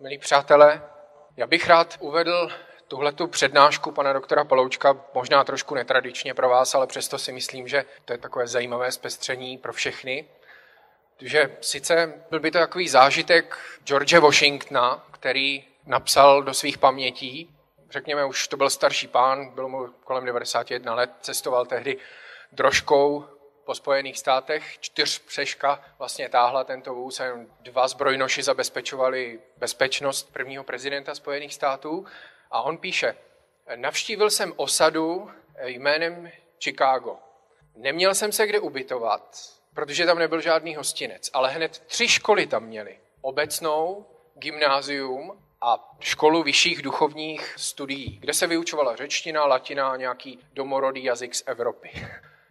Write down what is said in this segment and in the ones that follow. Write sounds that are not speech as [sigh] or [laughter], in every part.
Milí přátelé, já bych rád uvedl tuhletu přednášku pana doktora Paloučka, možná trošku netradičně pro vás, ale přesto si myslím, že to je takové zajímavé zpestření pro všechny. že sice byl by to takový zážitek George Washingtona, který napsal do svých pamětí, řekněme, už to byl starší pán, bylo mu kolem 91 let, cestoval tehdy drožkou po Spojených státech, čtyř přeška vlastně táhla tento vůz a jen dva zbrojnoši zabezpečovali bezpečnost prvního prezidenta Spojených států. A on píše, navštívil jsem osadu jménem Chicago. Neměl jsem se kde ubytovat, protože tam nebyl žádný hostinec, ale hned tři školy tam měli. Obecnou, gymnázium a školu vyšších duchovních studií, kde se vyučovala řečtina, latina a nějaký domorodý jazyk z Evropy.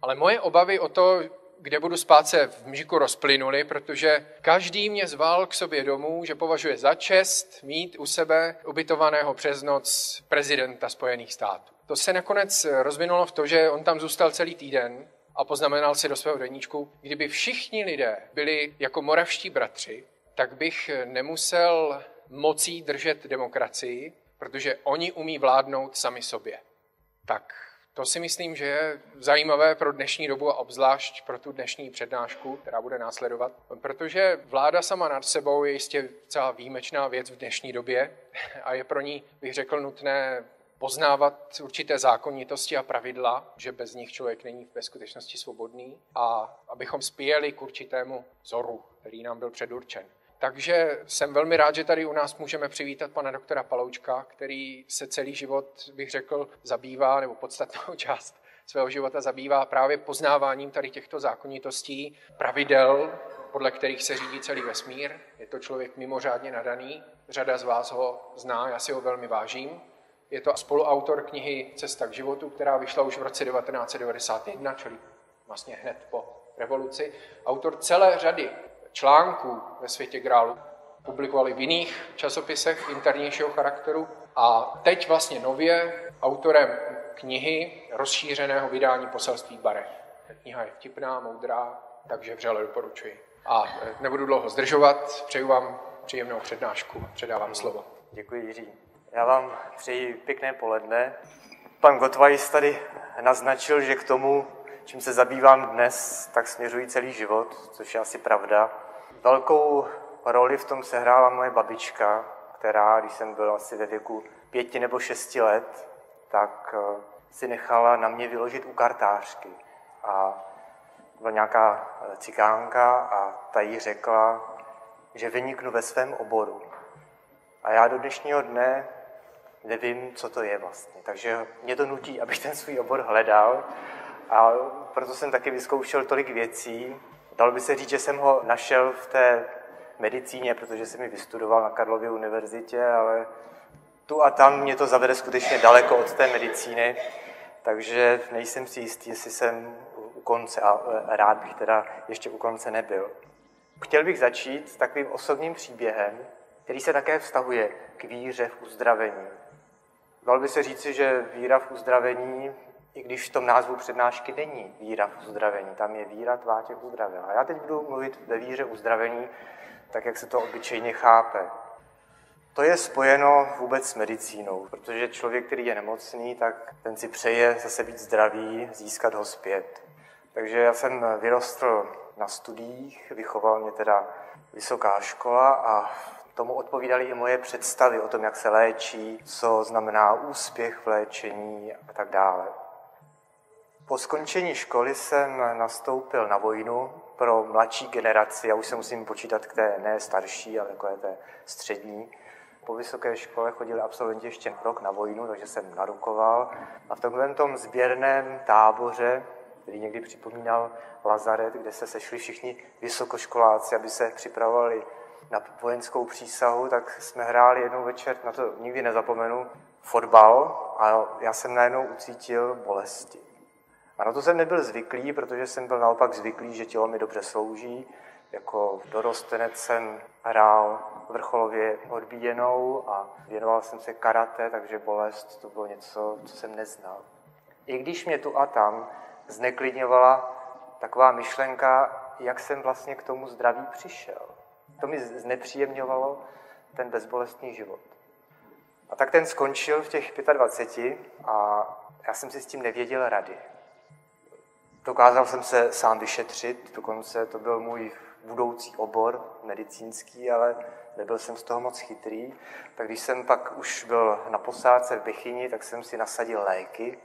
Ale moje obavy o to, kde budu spát, se v mžiku rozplynuly, protože každý mě zval k sobě domů, že považuje za čest mít u sebe ubytovaného přes noc prezidenta Spojených států. To se nakonec rozvinulo v to, že on tam zůstal celý týden a poznamenal si do svého deníčku, kdyby všichni lidé byli jako moravští bratři, tak bych nemusel mocí držet demokracii, protože oni umí vládnout sami sobě. Tak to si myslím, že je zajímavé pro dnešní dobu a obzvlášť pro tu dnešní přednášku, která bude následovat, protože vláda sama nad sebou je jistě celá výjimečná věc v dnešní době a je pro ní, bych řekl, nutné poznávat určité zákonitosti a pravidla, že bez nich člověk není ve skutečnosti svobodný a abychom spějeli k určitému vzoru, který nám byl předurčen. Takže jsem velmi rád, že tady u nás můžeme přivítat pana doktora Paloučka, který se celý život, bych řekl, zabývá, nebo podstatnou [laughs] část svého života zabývá právě poznáváním tady těchto zákonitostí, pravidel, podle kterých se řídí celý vesmír. Je to člověk mimořádně nadaný, řada z vás ho zná, já si ho velmi vážím. Je to spoluautor knihy Cesta k životu, která vyšla už v roce 1991, čili vlastně hned po revoluci. Autor celé řady článků ve světě grálu publikovali v jiných časopisech internějšího charakteru a teď vlastně nově autorem knihy rozšířeného vydání poselství barev. Kniha je vtipná, moudrá, takže vřele doporučuji. A nebudu dlouho zdržovat, přeju vám příjemnou přednášku. Předávám slovo. Děkuji, Jiří. Já vám přeji pěkné poledne. Pan Gottweiss tady naznačil, že k tomu, čím se zabývám dnes, tak směřuji celý život, což je asi pravda. Velkou roli v tom sehrála moje babička, která, když jsem byl asi ve věku pěti nebo šesti let, tak eh, si nechala na mě vyložit u kartářky. A byla nějaká eh, cikánka a ta jí řekla, že vyniknu ve svém oboru. A já do dnešního dne nevím, co to je vlastně. Takže mě to nutí, abych ten svůj obor hledal. A proto jsem taky vyzkoušel tolik věcí, Dalo by se říct, že jsem ho našel v té medicíně, protože jsem ji vystudoval na Karlově univerzitě, ale tu a tam mě to zavede skutečně daleko od té medicíny, takže nejsem si jistý, jestli jsem u konce a rád bych teda ještě u konce nebyl. Chtěl bych začít s takovým osobním příběhem, který se také vztahuje k víře v uzdravení. Dalo by se říci, že víra v uzdravení i když v tom názvu přednášky není víra v uzdravení, tam je víra tvá tě uzdravila. A já teď budu mluvit ve víře uzdravení, tak jak se to obyčejně chápe. To je spojeno vůbec s medicínou, protože člověk, který je nemocný, tak ten si přeje zase být zdravý, získat ho zpět. Takže já jsem vyrostl na studiích, vychoval mě teda vysoká škola a tomu odpovídaly i moje představy o tom, jak se léčí, co znamená úspěch v léčení a tak dále. Po skončení školy jsem nastoupil na vojnu pro mladší generaci, já už se musím počítat k té ne starší, ale jako je té střední. Po vysoké škole chodili absolventi ještě rok na vojnu, takže jsem narukoval. A v takovém tom sběrném táboře, který někdy připomínal Lazaret, kde se sešli všichni vysokoškoláci, aby se připravovali na vojenskou přísahu, tak jsme hráli jednou večer, na to nikdy nezapomenu, fotbal a já jsem najednou ucítil bolesti. A na to jsem nebyl zvyklý, protože jsem byl naopak zvyklý, že tělo mi dobře slouží. Jako dorostenec jsem hrál vrcholově odbíjenou a věnoval jsem se karate, takže bolest to bylo něco, co jsem neznal. I když mě tu a tam zneklidňovala taková myšlenka, jak jsem vlastně k tomu zdraví přišel. To mi znepříjemňovalo ten bezbolestný život. A tak ten skončil v těch 25 a já jsem si s tím nevěděl rady. Dokázal jsem se sám vyšetřit, dokonce to byl můj budoucí obor medicínský, ale nebyl jsem z toho moc chytrý. Tak když jsem pak už byl na posádce v Bechyni, tak jsem si nasadil léky,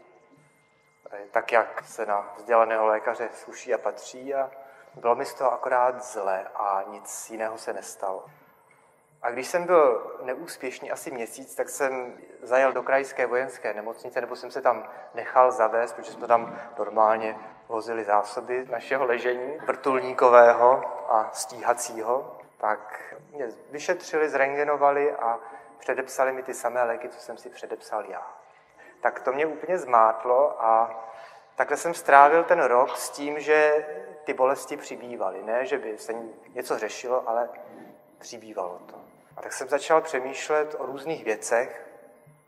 tak jak se na vzdělaného lékaře sluší a patří a bylo mi z toho akorát zle a nic jiného se nestalo. A když jsem byl neúspěšný asi měsíc, tak jsem zajel do krajské vojenské nemocnice, nebo jsem se tam nechal zavést, protože jsme tam normálně vozili zásoby našeho ležení, vrtulníkového a stíhacího. Tak mě vyšetřili, zrengenovali a předepsali mi ty samé léky, co jsem si předepsal já. Tak to mě úplně zmátlo a takhle jsem strávil ten rok s tím, že ty bolesti přibývaly. Ne, že by se něco řešilo, ale přibývalo to. A tak jsem začal přemýšlet o různých věcech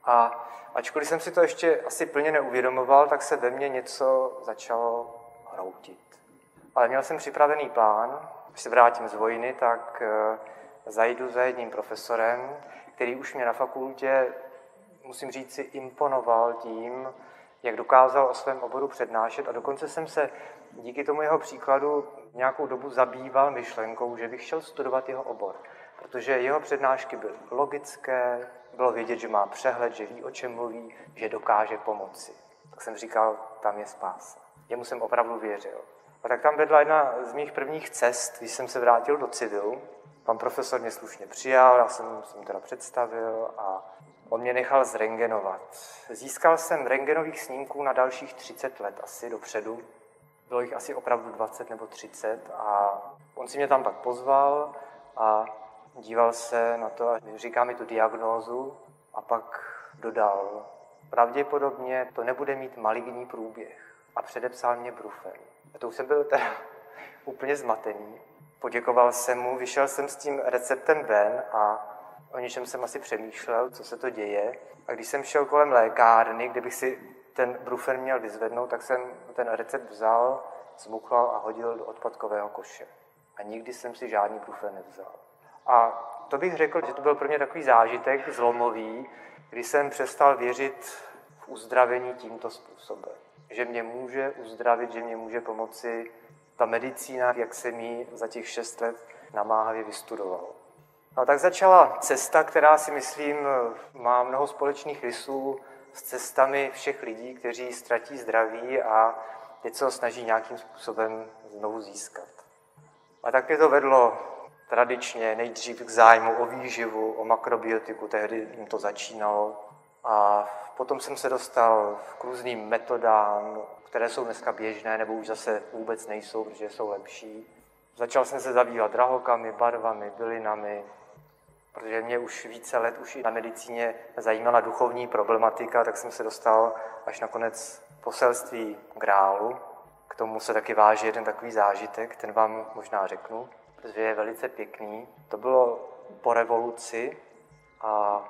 a ačkoliv jsem si to ještě asi plně neuvědomoval, tak se ve mně něco začalo hroutit. Ale měl jsem připravený plán, když se vrátím z vojny, tak eh, zajdu za jedním profesorem, který už mě na fakultě, musím říct si, imponoval tím, jak dokázal o svém oboru přednášet a dokonce jsem se díky tomu jeho příkladu nějakou dobu zabýval myšlenkou, že bych chtěl studovat jeho obor protože jeho přednášky byly logické, bylo vidět, že má přehled, že ví, o čem mluví, že dokáže pomoci. Tak jsem říkal, tam je spása. Jemu jsem opravdu věřil. A tak tam vedla jedna z mých prvních cest, když jsem se vrátil do civilu. Pan profesor mě slušně přijal, já jsem se mu teda představil a on mě nechal zrengenovat. Získal jsem rengenových snímků na dalších 30 let asi dopředu. Bylo jich asi opravdu 20 nebo 30 a on si mě tam pak pozval a díval se na to a říká mi tu diagnózu a pak dodal, pravděpodobně to nebude mít maligní průběh a předepsal mě brufen. A to už jsem byl teda [laughs] úplně zmatený. Poděkoval jsem mu, vyšel jsem s tím receptem ven a o něčem jsem asi přemýšlel, co se to děje. A když jsem šel kolem lékárny, kde bych si ten brufen měl vyzvednout, tak jsem ten recept vzal, zmuchlal a hodil do odpadkového koše. A nikdy jsem si žádný brufen nevzal. A to bych řekl, že to byl pro mě takový zážitek zlomový, kdy jsem přestal věřit v uzdravení tímto způsobem. Že mě může uzdravit, že mě může pomoci ta medicína, jak se mi za těch šest let namáhavě vystudoval. A tak začala cesta, která si myslím má mnoho společných rysů s cestami všech lidí, kteří ztratí zdraví a teď se snaží nějakým způsobem znovu získat. A tak mě to vedlo tradičně nejdřív k zájmu o výživu, o makrobiotiku, tehdy jim to začínalo. A potom jsem se dostal k různým metodám, které jsou dneska běžné, nebo už zase vůbec nejsou, protože jsou lepší. Začal jsem se zabývat drahokami, barvami, bylinami, protože mě už více let už i na medicíně zajímala duchovní problematika, tak jsem se dostal až nakonec poselství grálu. K tomu se taky váží jeden takový zážitek, ten vám možná řeknu protože je velice pěkný. To bylo po revoluci a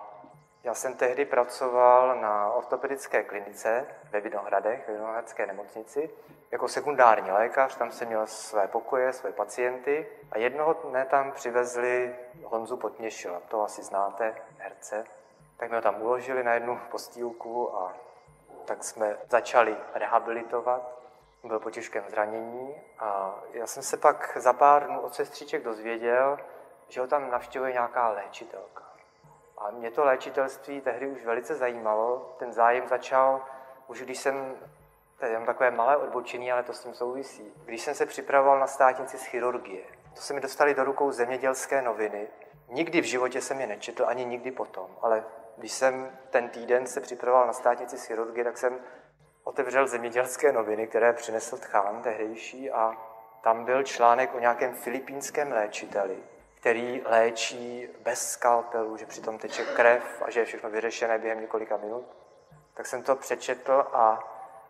jsem tehdy pracoval na ortopedické klinice ve Vinohradech, ve Vinohradské nemocnici, jako sekundární lékař, tam jsem měl své pokoje, své pacienty a jednoho dne tam přivezli Honzu Potměšila, to asi znáte, herce. Tak mě ho tam uložili na jednu postýlku a tak jsme začali rehabilitovat byl po těžkém zranění a já jsem se pak za pár dnů od sestřiček dozvěděl, že ho tam navštěvuje nějaká léčitelka. A mě to léčitelství tehdy už velice zajímalo. Ten zájem začal už když jsem, to je takové malé odbočení, ale to s tím souvisí. Když jsem se připravoval na státnici z chirurgie, to se mi dostali do rukou zemědělské noviny. Nikdy v životě jsem je nečetl, ani nikdy potom, ale když jsem ten týden se připravoval na státnici z chirurgie, tak jsem otevřel zemědělské noviny, které přinesl Tchán tehdejší a tam byl článek o nějakém filipínském léčiteli, který léčí bez skalpelu, že přitom teče krev a že je všechno vyřešené během několika minut. Tak jsem to přečetl a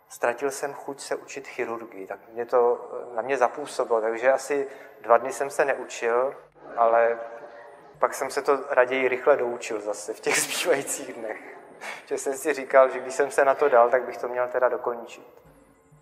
ztratil jsem chuť se učit chirurgii. Tak mě to na mě zapůsobilo, takže asi dva dny jsem se neučil, ale pak jsem se to raději rychle doučil zase v těch [laughs] zbývajících dnech že jsem si říkal, že když jsem se na to dal, tak bych to měl teda dokončit.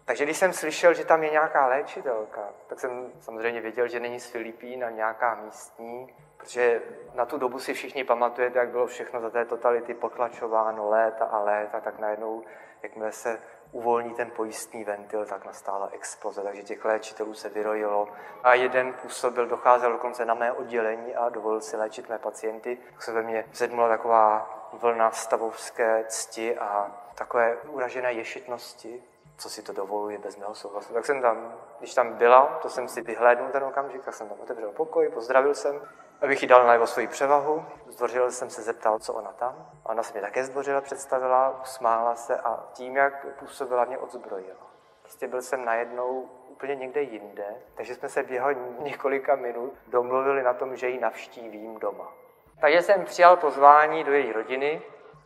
Takže když jsem slyšel, že tam je nějaká léčitelka, tak jsem samozřejmě věděl, že není z Filipín a nějaká místní, protože na tu dobu si všichni pamatujete, jak bylo všechno za té totality potlačováno léta a léta, tak najednou, jakmile se uvolní ten pojistný ventil, tak nastála exploze, takže těch léčitelů se vyrojilo. A jeden působil, docházel dokonce na mé oddělení a dovolil si léčit mé pacienty. Tak se ve mně vzedmula taková vlna stavovské cti a takové uražené ješitnosti, co si to dovoluje bez mého souhlasu. Tak jsem tam, když tam byla, to jsem si vyhlédnul ten okamžik, tak jsem tam otevřel pokoj, pozdravil jsem, abych jí dal najevo svoji převahu. Zdvořil jsem se zeptal, co ona tam. Ona se mě také zdvořila, představila, usmála se a tím, jak působila, mě odzbrojila. Prostě byl jsem najednou úplně někde jinde, takže jsme se během několika minut domluvili na tom, že ji navštívím doma. Takže jsem přijal pozvání do její rodiny,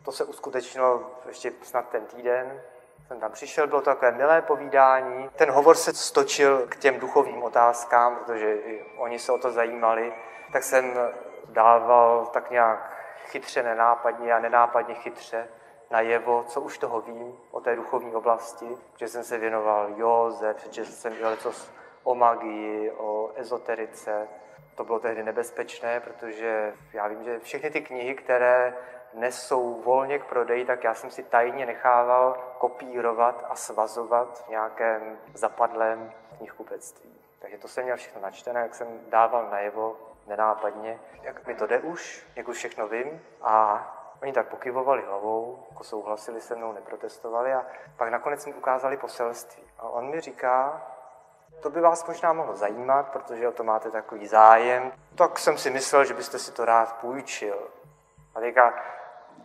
to se uskutečnilo ještě snad ten týden, jsem tam přišel, bylo to takové milé povídání. Ten hovor se stočil k těm duchovním otázkám, protože i oni se o to zajímali. Tak jsem dával tak nějak chytře, nenápadně a nenápadně chytře najevo, co už toho vím o té duchovní oblasti, že jsem se věnoval józe, přečetl jsem něco o magii, o ezoterice. To bylo tehdy nebezpečné, protože já vím, že všechny ty knihy, které dnes jsou volně k prodeji, tak já jsem si tajně nechával kopírovat a svazovat v nějakém zapadlém knihkupectví. Takže to jsem měl všechno načtené, jak jsem dával najevo nenápadně, jak mi to jde už, jak už všechno vím. A oni tak pokyvovali hlavou, jako souhlasili se mnou, neprotestovali a pak nakonec mi ukázali poselství. A on mi říká, to by vás možná mohlo zajímat, protože o to máte takový zájem. Tak jsem si myslel, že byste si to rád půjčil. A teďka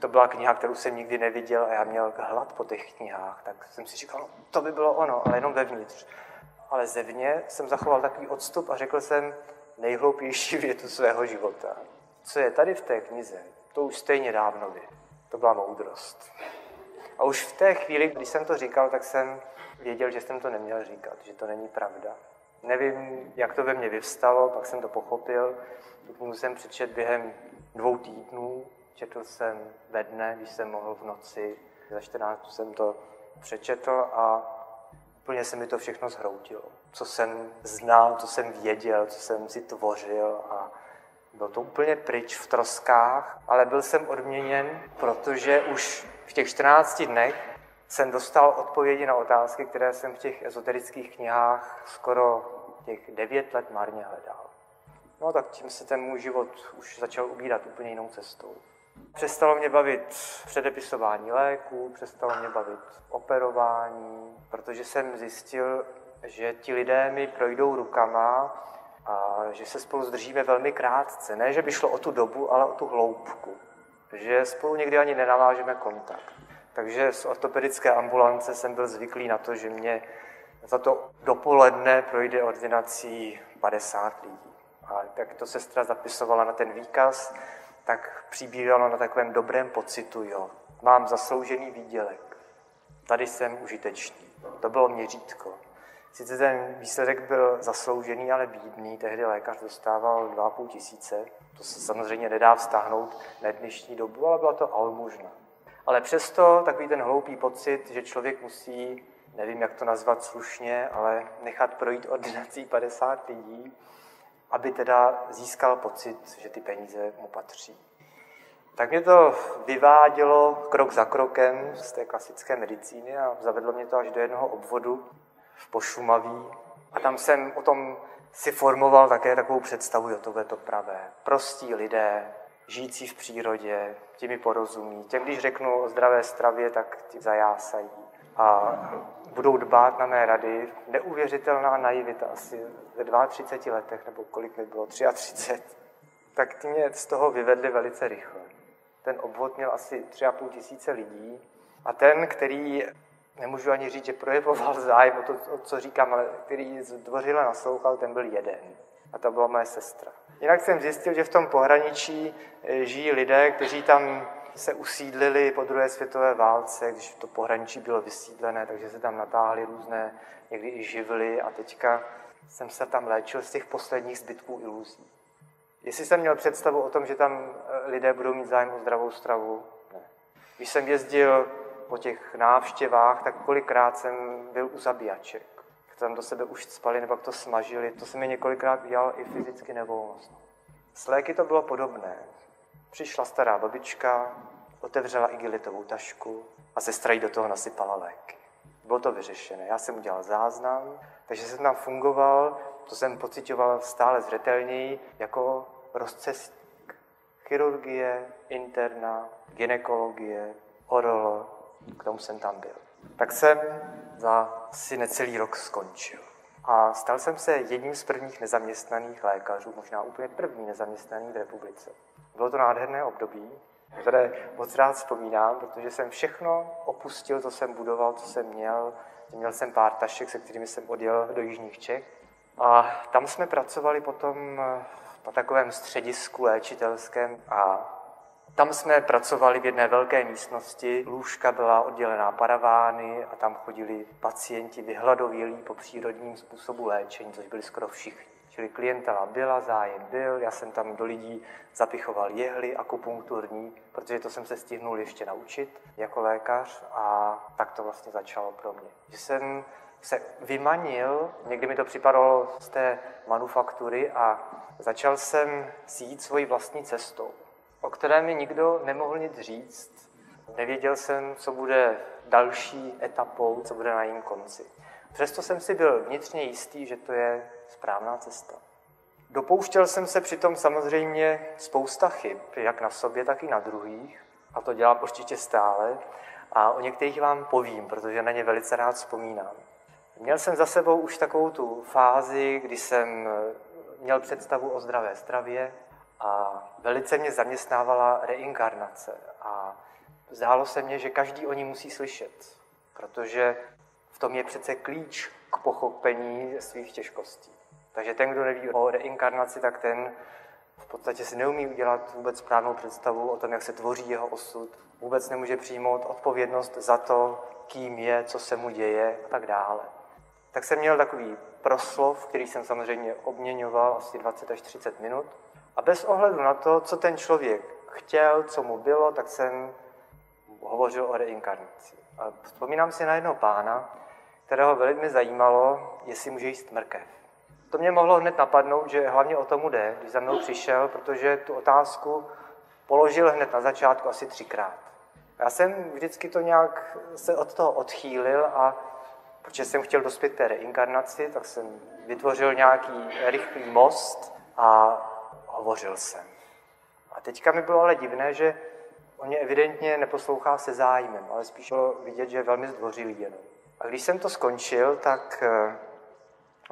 to byla kniha, kterou jsem nikdy neviděl a já měl hlad po těch knihách, tak jsem si říkal, to by bylo ono, ale jenom vevnitř. Ale zevně jsem zachoval takový odstup a řekl jsem nejhloupější větu svého života. Co je tady v té knize, to už stejně dávno ví. To byla moudrost. A už v té chvíli, když jsem to říkal, tak jsem věděl, že jsem to neměl říkat, že to není pravda. Nevím, jak to ve mně vyvstalo, pak jsem to pochopil. Tu knihu jsem přečet během dvou týdnů, Četl jsem ve dne, když jsem mohl v noci, za 14 jsem to přečetl a úplně se mi to všechno zhroutilo. Co jsem znal, co jsem věděl, co jsem si tvořil a bylo to úplně pryč v troskách, ale byl jsem odměněn, protože už v těch 14 dnech jsem dostal odpovědi na otázky, které jsem v těch ezoterických knihách skoro těch 9 let marně hledal. No tak tím se ten můj život už začal ubírat úplně jinou cestou. Přestalo mě bavit předepisování léků, přestalo mě bavit operování, protože jsem zjistil, že ti lidé mi projdou rukama a že se spolu zdržíme velmi krátce. Ne, že by šlo o tu dobu, ale o tu hloubku. Že spolu někdy ani nenavážeme kontakt. Takže z ortopedické ambulance jsem byl zvyklý na to, že mě za to dopoledne projde ordinací 50 lidí. A tak to sestra zapisovala na ten výkaz, tak přibíralo na takovém dobrém pocitu, jo, mám zasloužený výdělek, tady jsem užitečný. To bylo měřítko. Sice ten výsledek byl zasloužený, ale bídný, tehdy lékař dostával 2,5 tisíce. To se samozřejmě nedá vztáhnout na dnešní dobu, ale byla to almužna. Ale přesto takový ten hloupý pocit, že člověk musí, nevím, jak to nazvat slušně, ale nechat projít ordinací 50 lidí, aby teda získal pocit, že ty peníze mu patří. Tak mě to vyvádělo krok za krokem z té klasické medicíny a zavedlo mě to až do jednoho obvodu v Pošumaví. A tam jsem o tom si formoval také takovou představu, jo, tohle to pravé. Prostí lidé, žijící v přírodě, ti mi porozumí. Těm, když řeknu o zdravé stravě, tak ti zajásají. A budou dbát na mé rady. Neuvěřitelná naivita asi ve 32 letech, nebo kolik mi bylo, 33, tak ty mě z toho vyvedli velice rychle. Ten obvod měl asi 3,5 tisíce lidí a ten, který, nemůžu ani říct, že projevoval zájem o to, o co říkám, ale který zdvořile naslouchal, ten byl jeden. A to byla moje sestra. Jinak jsem zjistil, že v tom pohraničí eh, žijí lidé, kteří tam se usídlili po druhé světové válce, když to pohraničí bylo vysídlené, takže se tam natáhly různé někdy i živly a teďka jsem se tam léčil z těch posledních zbytků iluzí. Jestli jsem měl představu o tom, že tam eh, lidé budou mít zájem o zdravou stravu, ne. Když jsem jezdil po těch návštěvách, tak kolikrát jsem byl u zabíjaček. Tam do sebe už spali nebo to smažili. To se mi několikrát udělal i fyzicky nevolnost. S léky to bylo podobné. Přišla stará babička, otevřela igelitovou tašku a sestra jí do toho nasypala léky. Bylo to vyřešené. Já jsem udělal záznam, takže jsem tam fungoval, to jsem pocitoval stále zřetelněji jako rozcestník. Chirurgie, interna, ginekologie, orol, k tomu jsem tam byl. Tak jsem za asi necelý rok skončil. A stal jsem se jedním z prvních nezaměstnaných lékařů, možná úplně první nezaměstnaný v republice. Bylo to nádherné období, které moc rád vzpomínám, protože jsem všechno opustil, co jsem budoval, co jsem měl. Měl jsem pár tašek, se kterými jsem odjel do Jižních Čech. A tam jsme pracovali potom na takovém středisku léčitelském a tam jsme pracovali v jedné velké místnosti, lůžka byla oddělená paravány a tam chodili pacienti vyhladovělí po přírodním způsobu léčení, což byli skoro všichni. Čili klientela byla, zájem byl, já jsem tam do lidí zapichoval jehly akupunkturní, protože to jsem se stihnul ještě naučit jako lékař a tak to vlastně začalo pro mě. Že jsem se vymanil, někdy mi to připadalo z té manufaktury a začal jsem si jít svojí vlastní cestou, o které mi nikdo nemohl nic říct. Nevěděl jsem, co bude další etapou, co bude na jím konci. Přesto jsem si byl vnitřně jistý, že to je správná cesta. Dopouštěl jsem se přitom samozřejmě spousta chyb, jak na sobě, tak i na druhých, a to dělám určitě stále, a o některých vám povím, protože na ně velice rád vzpomínám. Měl jsem za sebou už takovou tu fázi, kdy jsem měl představu o zdravé stravě a velice mě zaměstnávala reinkarnace. A zdálo se mně, že každý o ní musí slyšet, protože v tom je přece klíč k pochopení svých těžkostí. Takže ten, kdo neví o reinkarnaci, tak ten v podstatě si neumí udělat vůbec správnou představu o tom, jak se tvoří jeho osud. Vůbec nemůže přijmout odpovědnost za to, kým je, co se mu děje a tak dále. Tak jsem měl takový proslov, který jsem samozřejmě obměňoval asi 20 až 30 minut. A bez ohledu na to, co ten člověk chtěl, co mu bylo, tak jsem hovořil o reinkarnaci. A vzpomínám si na jednoho pána, kterého velmi zajímalo, jestli může jíst mrkev. To mě mohlo hned napadnout, že hlavně o tomu jde, když za mnou přišel, protože tu otázku položil hned na začátku asi třikrát. Já jsem vždycky to nějak se od toho odchýlil a protože jsem chtěl dospět té reinkarnaci, tak jsem vytvořil nějaký rychlý most a hovořil jsem. A teďka mi bylo ale divné, že on mě evidentně neposlouchá se zájmem, ale spíš bylo vidět, že je velmi zdvořilý jenom. A když jsem to skončil, tak eh,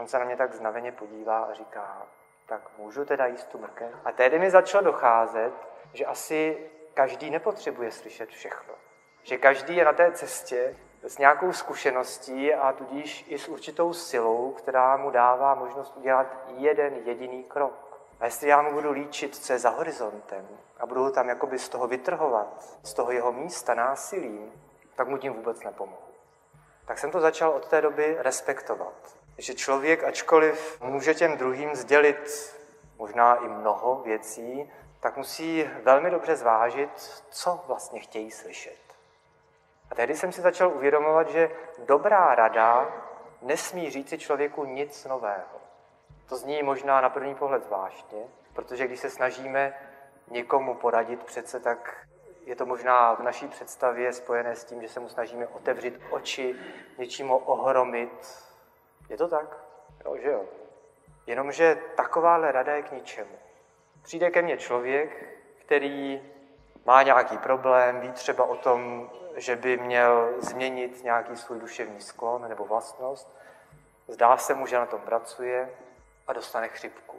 on se na mě tak znaveně podívá a říká, tak můžu teda jíst tu mrkev? A tehdy mi začalo docházet, že asi každý nepotřebuje slyšet všechno. Že každý je na té cestě s nějakou zkušeností a tudíž i s určitou silou, která mu dává možnost udělat jeden jediný krok. A jestli já mu budu líčit, co je za horizontem a budu ho tam jakoby z toho vytrhovat, z toho jeho místa násilím, tak mu tím vůbec nepomohu. Tak jsem to začal od té doby respektovat. Že člověk, ačkoliv může těm druhým sdělit možná i mnoho věcí, tak musí velmi dobře zvážit, co vlastně chtějí slyšet. A tehdy jsem si začal uvědomovat, že dobrá rada nesmí říci člověku nic nového. To zní možná na první pohled zvláštně, protože když se snažíme někomu poradit přece, tak je to možná v naší představě spojené s tím, že se mu snažíme otevřít oči, něčím ho ohromit. Je to tak? Jo, že jo. Jenomže takováhle rada je k ničemu. Přijde ke mně člověk, který má nějaký problém, ví třeba o tom, že by měl změnit nějaký svůj duševní sklon nebo vlastnost. Zdá se mu, že na tom pracuje a dostane chřipku.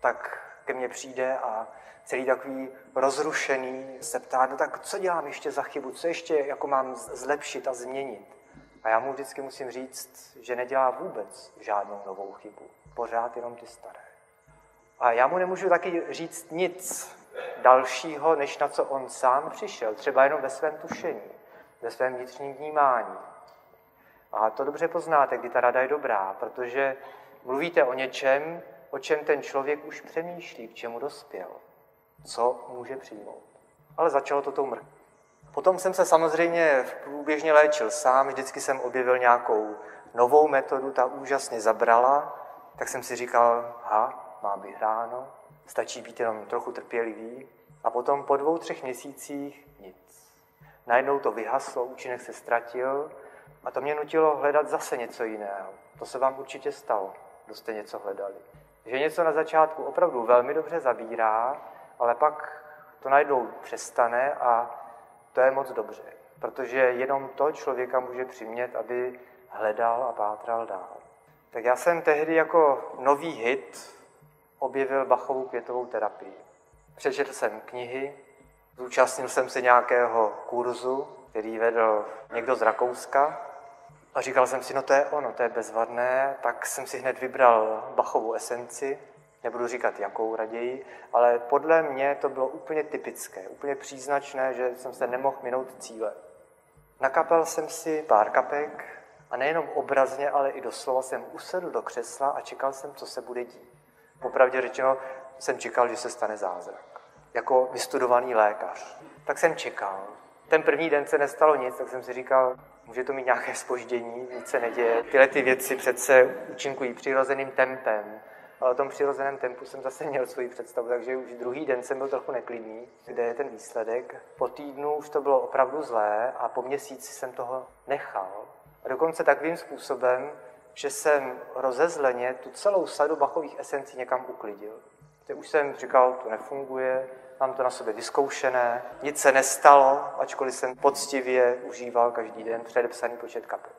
Tak ke mně přijde a celý takový rozrušený se ptá, no tak co dělám ještě za chybu, co ještě jako mám zlepšit a změnit. A já mu vždycky musím říct, že nedělá vůbec žádnou novou chybu, pořád jenom ty staré. A já mu nemůžu taky říct nic dalšího, než na co on sám přišel, třeba jenom ve svém tušení, ve svém vnitřním vnímání. A to dobře poznáte, kdy ta rada je dobrá, protože mluvíte o něčem, o čem ten člověk už přemýšlí, k čemu dospěl, co může přijmout. Ale začalo to tou mrk. Potom jsem se samozřejmě průběžně léčil sám, vždycky jsem objevil nějakou novou metodu, ta úžasně zabrala, tak jsem si říkal, ha, má být ráno, stačí být jenom trochu trpělivý. A potom po dvou, třech měsících nic. Najednou to vyhaslo, účinek se ztratil a to mě nutilo hledat zase něco jiného. To se vám určitě stalo, kdo jste něco hledali. Že něco na začátku opravdu velmi dobře zabírá, ale pak to najednou přestane a to je moc dobře. Protože jenom to člověka může přimět, aby hledal a pátral dál. Tak já jsem tehdy jako nový hit objevil Bachovou květovou terapii. Přečetl jsem knihy, zúčastnil jsem se nějakého kurzu, který vedl někdo z Rakouska a říkal jsem si, no to je ono, to je bezvadné, tak jsem si hned vybral Bachovu esenci, nebudu říkat jakou raději, ale podle mě to bylo úplně typické, úplně příznačné, že jsem se nemohl minout cíle. Nakapel jsem si pár kapek a nejenom obrazně, ale i doslova jsem usedl do křesla a čekal jsem, co se bude dít. Popravdě řečeno jsem čekal, že se stane zázrak. Jako vystudovaný lékař. Tak jsem čekal. Ten první den se nestalo nic, tak jsem si říkal, může to mít nějaké spoždění, nic se neděje. Tyhle ty věci přece účinkují přirozeným tempem. O tom přirozeném tempu jsem zase měl svoji představu, takže už druhý den jsem byl trochu neklidný, kde je ten výsledek. Po týdnu už to bylo opravdu zlé a po měsíci jsem toho nechal. A dokonce takovým způsobem, že jsem rozezleně tu celou sadu bachových esencí někam uklidil. Že už jsem říkal, to nefunguje, mám to na sobě vyzkoušené, nic se nestalo, ačkoliv jsem poctivě užíval každý den předepsaný počet kapel.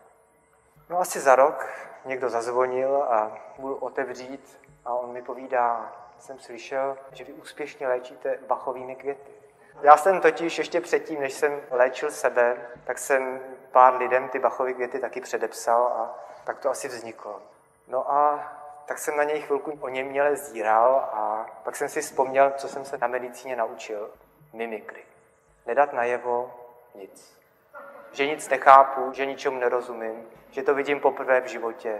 No asi za rok někdo zazvonil a budu otevřít a on mi povídá, jsem slyšel, že vy úspěšně léčíte bachovými květy. Já jsem totiž ještě předtím, než jsem léčil sebe, tak jsem pár lidem ty bachové květy taky předepsal a tak to asi vzniklo. No a tak jsem na něj chvilku o něm měle zíral a pak jsem si vzpomněl, co jsem se na medicíně naučil. Mimikry. Nedat najevo nic. Že nic nechápu, že ničemu nerozumím, že to vidím poprvé v životě.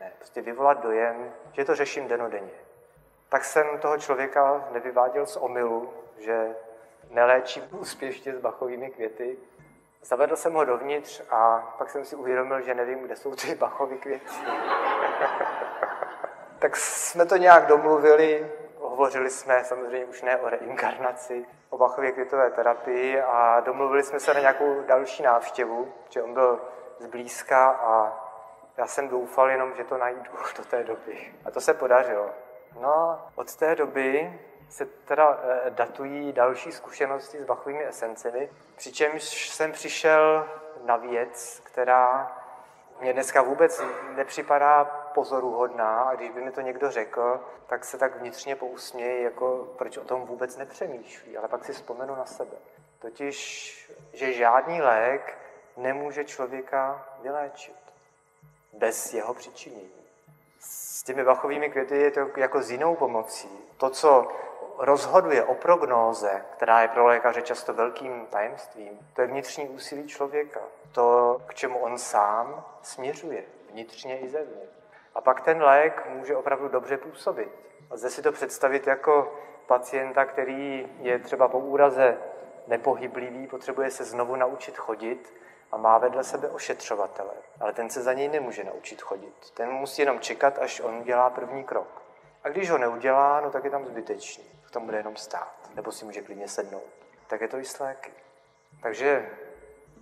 Ne, prostě vyvolat dojem, že to řeším denodenně. Tak jsem toho člověka nevyváděl z omylu, že neléčím [laughs] úspěšně s bachovými květy, Zavedl jsem ho dovnitř a pak jsem si uvědomil, že nevím, kde jsou ty [laughs] bachovy květy. [laughs] tak jsme to nějak domluvili, hovořili jsme samozřejmě už ne o reinkarnaci, o bachově květové terapii a domluvili jsme se na nějakou další návštěvu, že on byl zblízka a já jsem doufal jenom, že to najdu [laughs] do té doby. A to se podařilo. No, od té doby se teda eh, datují další zkušenosti s bachovými esencemi, přičemž jsem přišel na věc, která mě dneska vůbec nepřipadá pozoruhodná a když by mi to někdo řekl, tak se tak vnitřně pousměji, jako proč o tom vůbec nepřemýšlí, ale pak si vzpomenu na sebe. Totiž, že žádný lék nemůže člověka vyléčit bez jeho přičinění. S těmi bachovými květy je to jako s jinou pomocí. To, co rozhoduje o prognóze, která je pro lékaře často velkým tajemstvím, to je vnitřní úsilí člověka. To, k čemu on sám směřuje, vnitřně i zevnitř. A pak ten lék může opravdu dobře působit. Lze si to představit jako pacienta, který je třeba po úraze nepohyblivý, potřebuje se znovu naučit chodit a má vedle sebe ošetřovatele. Ale ten se za něj nemůže naučit chodit. Ten musí jenom čekat, až on udělá první krok. A když ho neudělá, no tak je tam zbytečný. V tom bude jenom stát. Nebo si může klidně sednout. Tak je to i s léky. Takže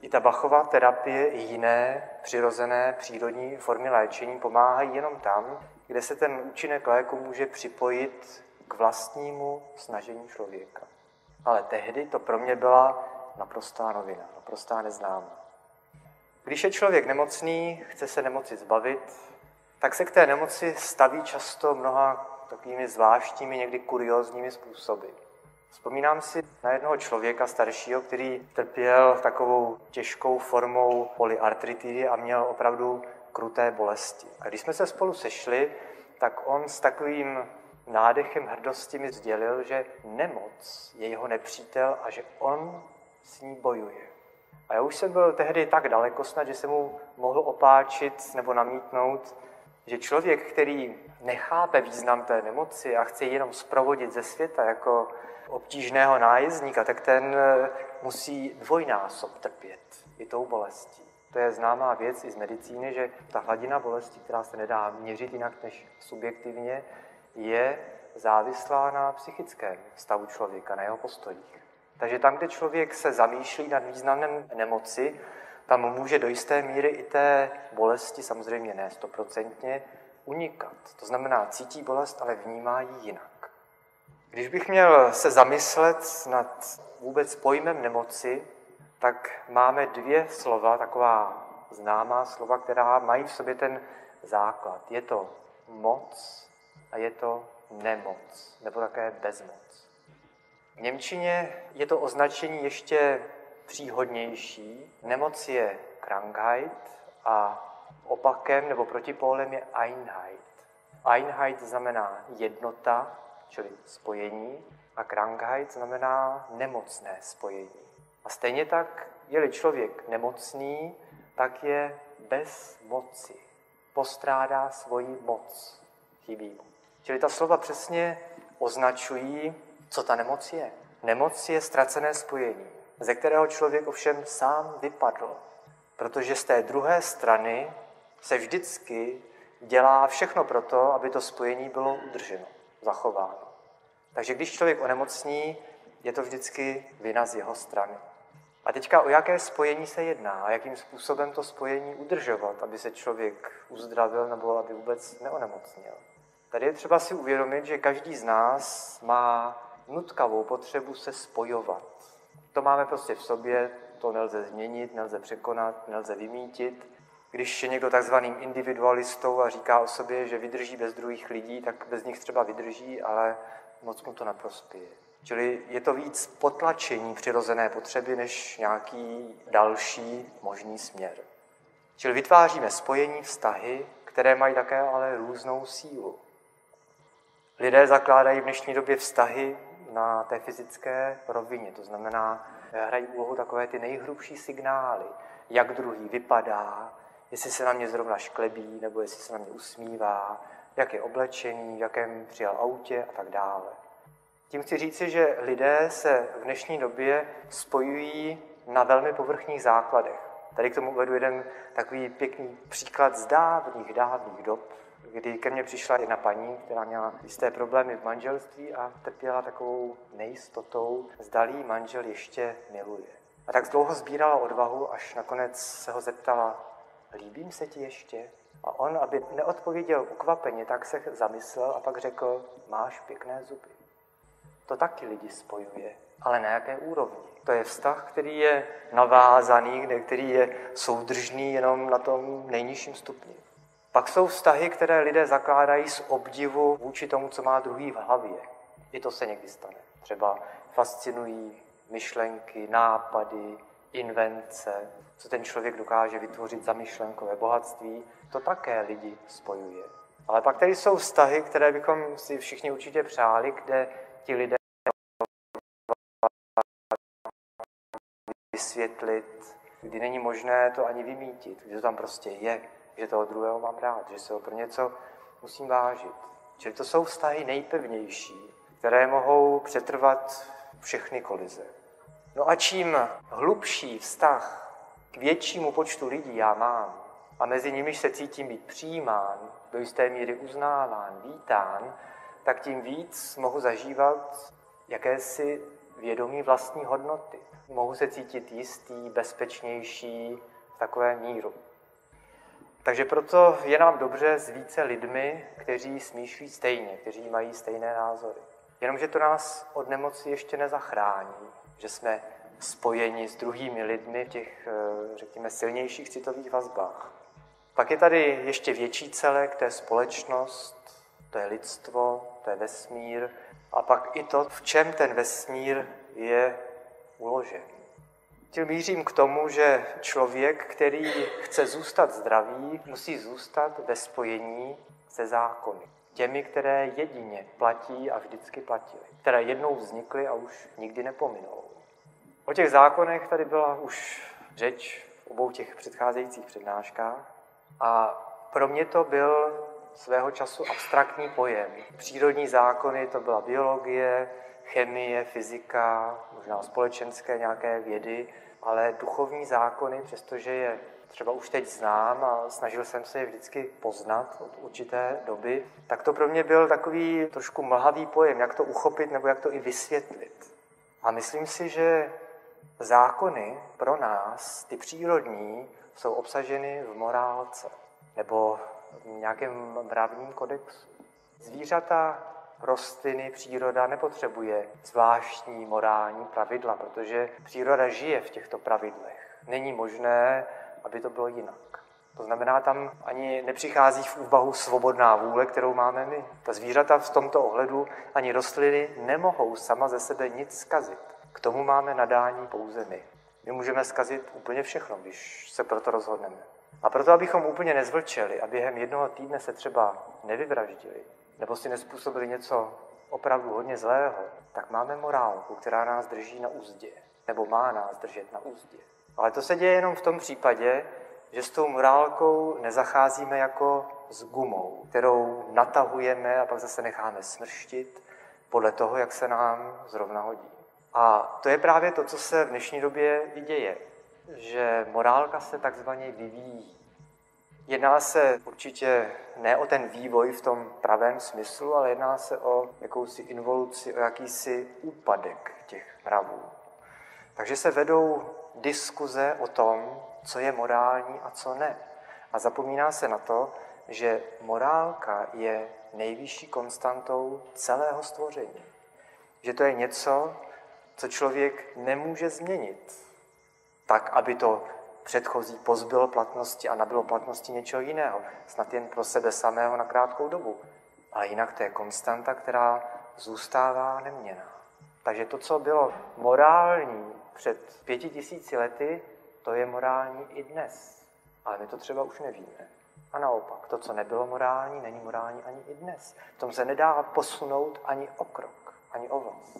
i ta Bachová terapie i jiné přirozené přírodní formy léčení pomáhají jenom tam, kde se ten účinek léku může připojit k vlastnímu snažení člověka. Ale tehdy to pro mě byla naprostá novina, naprostá neznámá. Když je člověk nemocný, chce se nemoci zbavit, tak se k té nemoci staví často mnoha takovými zvláštními, někdy kuriozními způsoby. Vzpomínám si na jednoho člověka staršího, který trpěl takovou těžkou formou polyartritidy a měl opravdu kruté bolesti. A když jsme se spolu sešli, tak on s takovým nádechem hrdosti mi sdělil, že nemoc je jeho nepřítel a že on s ní bojuje. A já už jsem byl tehdy tak daleko snad, že jsem mu mohl opáčit nebo namítnout, že člověk, který nechápe význam té nemoci a chce ji jenom zprovodit ze světa jako obtížného nájezdníka, tak ten eh, musí dvojnásob trpět i tou bolestí. To je známá věc i z medicíny, že ta hladina bolesti, která se nedá měřit jinak než subjektivně, je závislá na psychickém stavu člověka, na jeho postojích. Takže tam, kde člověk se zamýšlí nad významem nemoci, tam může do jisté míry i té bolesti, samozřejmě ne stoprocentně, unikat. To znamená, cítí bolest, ale vnímá ji jinak. Když bych měl se zamyslet nad vůbec pojmem nemoci, tak máme dvě slova, taková známá slova, která mají v sobě ten základ. Je to moc a je to nemoc, nebo také bezmoc. V Němčině je to označení ještě příhodnější. Nemoc je Krankheit a opakem nebo protipólem je Einheit. Einheit znamená jednota, čili spojení, a Krankheit znamená nemocné spojení. A stejně tak, je-li člověk nemocný, tak je bez moci. Postrádá svoji moc. Chybí mu. Čili ta slova přesně označují, co ta nemoc je. Nemoc je ztracené spojení, ze kterého člověk ovšem sám vypadl, protože z té druhé strany se vždycky dělá všechno pro to, aby to spojení bylo udrženo, zachováno. Takže když člověk onemocní, je to vždycky vina z jeho strany. A teďka o jaké spojení se jedná a jakým způsobem to spojení udržovat, aby se člověk uzdravil nebo aby vůbec neonemocnil. Tady je třeba si uvědomit, že každý z nás má nutkavou potřebu se spojovat. To máme prostě v sobě, to nelze změnit, nelze překonat, nelze vymítit. Když je někdo takzvaným individualistou a říká o sobě, že vydrží bez druhých lidí, tak bez nich třeba vydrží, ale moc mu to neprospěje. Čili je to víc potlačení přirozené potřeby, než nějaký další možný směr. Čili vytváříme spojení, vztahy, které mají také ale různou sílu. Lidé zakládají v dnešní době vztahy na té fyzické rovině, to znamená, hrají úlohu takové ty nejhrubší signály, jak druhý vypadá, jestli se na mě zrovna šklebí, nebo jestli se na mě usmívá, jak je oblečený, v jakém přijal autě a tak dále. Tím chci říci, že lidé se v dnešní době spojují na velmi povrchních základech. Tady k tomu uvedu jeden takový pěkný příklad z dávných, dávných dob, kdy ke mně přišla jedna paní, která měla jisté problémy v manželství a trpěla takovou nejistotou, zdalý manžel ještě miluje. A tak dlouho sbírala odvahu, až nakonec se ho zeptala, líbím se ti ještě? A on, aby neodpověděl ukvapeně, tak se zamyslel a pak řekl, máš pěkné zuby. To taky lidi spojuje, ale na jaké úrovni? To je vztah, který je navázaný, který je soudržný jenom na tom nejnižším stupni. Pak jsou vztahy, které lidé zakládají z obdivu vůči tomu, co má druhý v hlavě. I to se někdy stane. Třeba fascinují myšlenky, nápady, invence, co ten člověk dokáže vytvořit za myšlenkové bohatství. To také lidi spojuje. Ale pak tady jsou vztahy, které bychom si všichni určitě přáli, kde ti lidé vysvětlit, kdy není možné to ani vymítit, kdy to tam prostě je že toho druhého mám rád, že se ho pro něco musím vážit. Čili to jsou vztahy nejpevnější, které mohou přetrvat všechny kolize. No a čím hlubší vztah k většímu počtu lidí já mám, a mezi nimiž se cítím být přijímán, do jisté míry uznáván, vítán, tak tím víc mohu zažívat jakési vědomí vlastní hodnoty. Mohu se cítit jistý, bezpečnější v takové míru. Takže proto je nám dobře s více lidmi, kteří smýšlí stejně, kteří mají stejné názory. Jenomže to nás od nemoci ještě nezachrání, že jsme spojeni s druhými lidmi v těch, eh, řekněme, silnějších citových vazbách. Pak je tady ještě větší celek, to je společnost, to je lidstvo, to je vesmír a pak i to, v čem ten vesmír je uložen. Tím mířím k tomu, že člověk, který chce zůstat zdravý, musí zůstat ve spojení se zákony. Těmi, které jedině platí a vždycky platily. Které jednou vznikly a už nikdy nepominou. O těch zákonech tady byla už řeč v obou těch předcházejících přednáškách. A pro mě to byl svého času abstraktní pojem. Přírodní zákony to byla biologie, chemie, fyzika, možná společenské nějaké vědy, ale duchovní zákony, přestože je třeba už teď znám a snažil jsem se je vždycky poznat od určité doby, tak to pro mě byl takový trošku mlhavý pojem, jak to uchopit nebo jak to i vysvětlit. A myslím si, že zákony pro nás, ty přírodní, jsou obsaženy v morálce nebo v nějakém mravním kodexu. Zvířata, rostliny, příroda nepotřebuje zvláštní morální pravidla, protože příroda žije v těchto pravidlech. Není možné, aby to bylo jinak. To znamená, tam ani nepřichází v úvahu svobodná vůle, kterou máme my. Ta zvířata v tomto ohledu ani rostliny nemohou sama ze sebe nic zkazit. K tomu máme nadání pouze my. My můžeme zkazit úplně všechno, když se proto rozhodneme. A proto, abychom úplně nezvlčeli a během jednoho týdne se třeba nevyvraždili, nebo si nespůsobili něco opravdu hodně zlého, tak máme morálku, která nás drží na úzdě, nebo má nás držet na úzdě. Ale to se děje jenom v tom případě, že s tou morálkou nezacházíme jako s gumou, kterou natahujeme a pak zase necháme smrštit podle toho, jak se nám zrovna hodí. A to je právě to, co se v dnešní době i děje, že morálka se takzvaně vyvíjí. Jedná se určitě ne o ten vývoj v tom pravém smyslu, ale jedná se o jakousi involuci, o jakýsi úpadek těch mravů. Takže se vedou diskuze o tom, co je morální a co ne. A zapomíná se na to, že morálka je nejvyšší konstantou celého stvoření. Že to je něco, co člověk nemůže změnit tak, aby to předchozí pozbylo platnosti a nabylo platnosti něčeho jiného, snad jen pro sebe samého na krátkou dobu. Ale jinak to je konstanta, která zůstává neměná. Takže to, co bylo morální před pěti tisíci lety, to je morální i dnes. Ale my to třeba už nevíme. A naopak, to, co nebylo morální, není morální ani i dnes. V tom se nedá posunout ani o krok, ani o vás.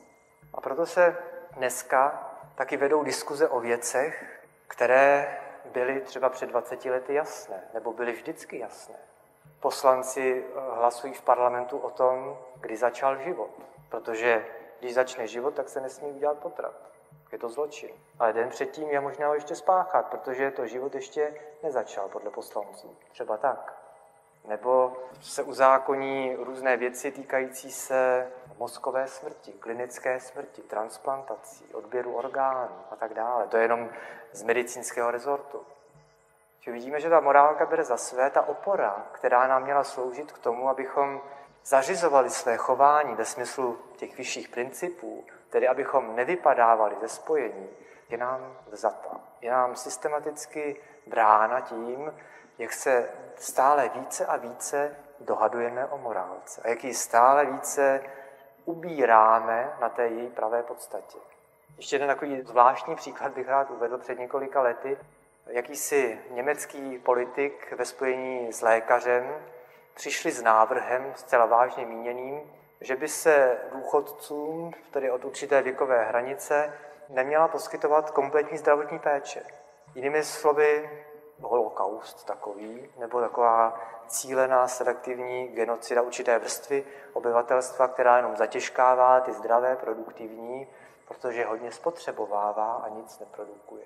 A proto se dneska taky vedou diskuze o věcech, které byly třeba před 20 lety jasné, nebo byly vždycky jasné. Poslanci eh, hlasují v parlamentu o tom, kdy začal život, protože když začne život, tak se nesmí udělat potrat. Je to zločin. Ale den předtím je možné ho ještě spáchat, protože to život ještě nezačal podle poslanců. Třeba tak. Nebo se uzákoní různé věci týkající se mozkové smrti, klinické smrti, transplantací, odběru orgánů a tak dále. To je jenom z medicínského rezortu. Že vidíme, že ta morálka bere za své, ta opora, která nám měla sloužit k tomu, abychom zařizovali své chování ve smyslu těch vyšších principů, tedy abychom nevypadávali ze spojení, je nám vzata. Je nám systematicky brána tím, jak se stále více a více dohadujeme o morálce a jak ji stále více ubíráme na té její pravé podstatě. Ještě jeden takový zvláštní příklad bych rád uvedl před několika lety. Jakýsi německý politik ve spojení s lékařem přišli s návrhem, zcela vážně míněným, že by se důchodcům, tedy od určité věkové hranice, neměla poskytovat kompletní zdravotní péče. Jinými slovy, holokaust takový, nebo taková cílená selektivní genocida určité vrstvy obyvatelstva, která jenom zatěžkává ty zdravé, produktivní, protože hodně spotřebovává a nic neprodukuje.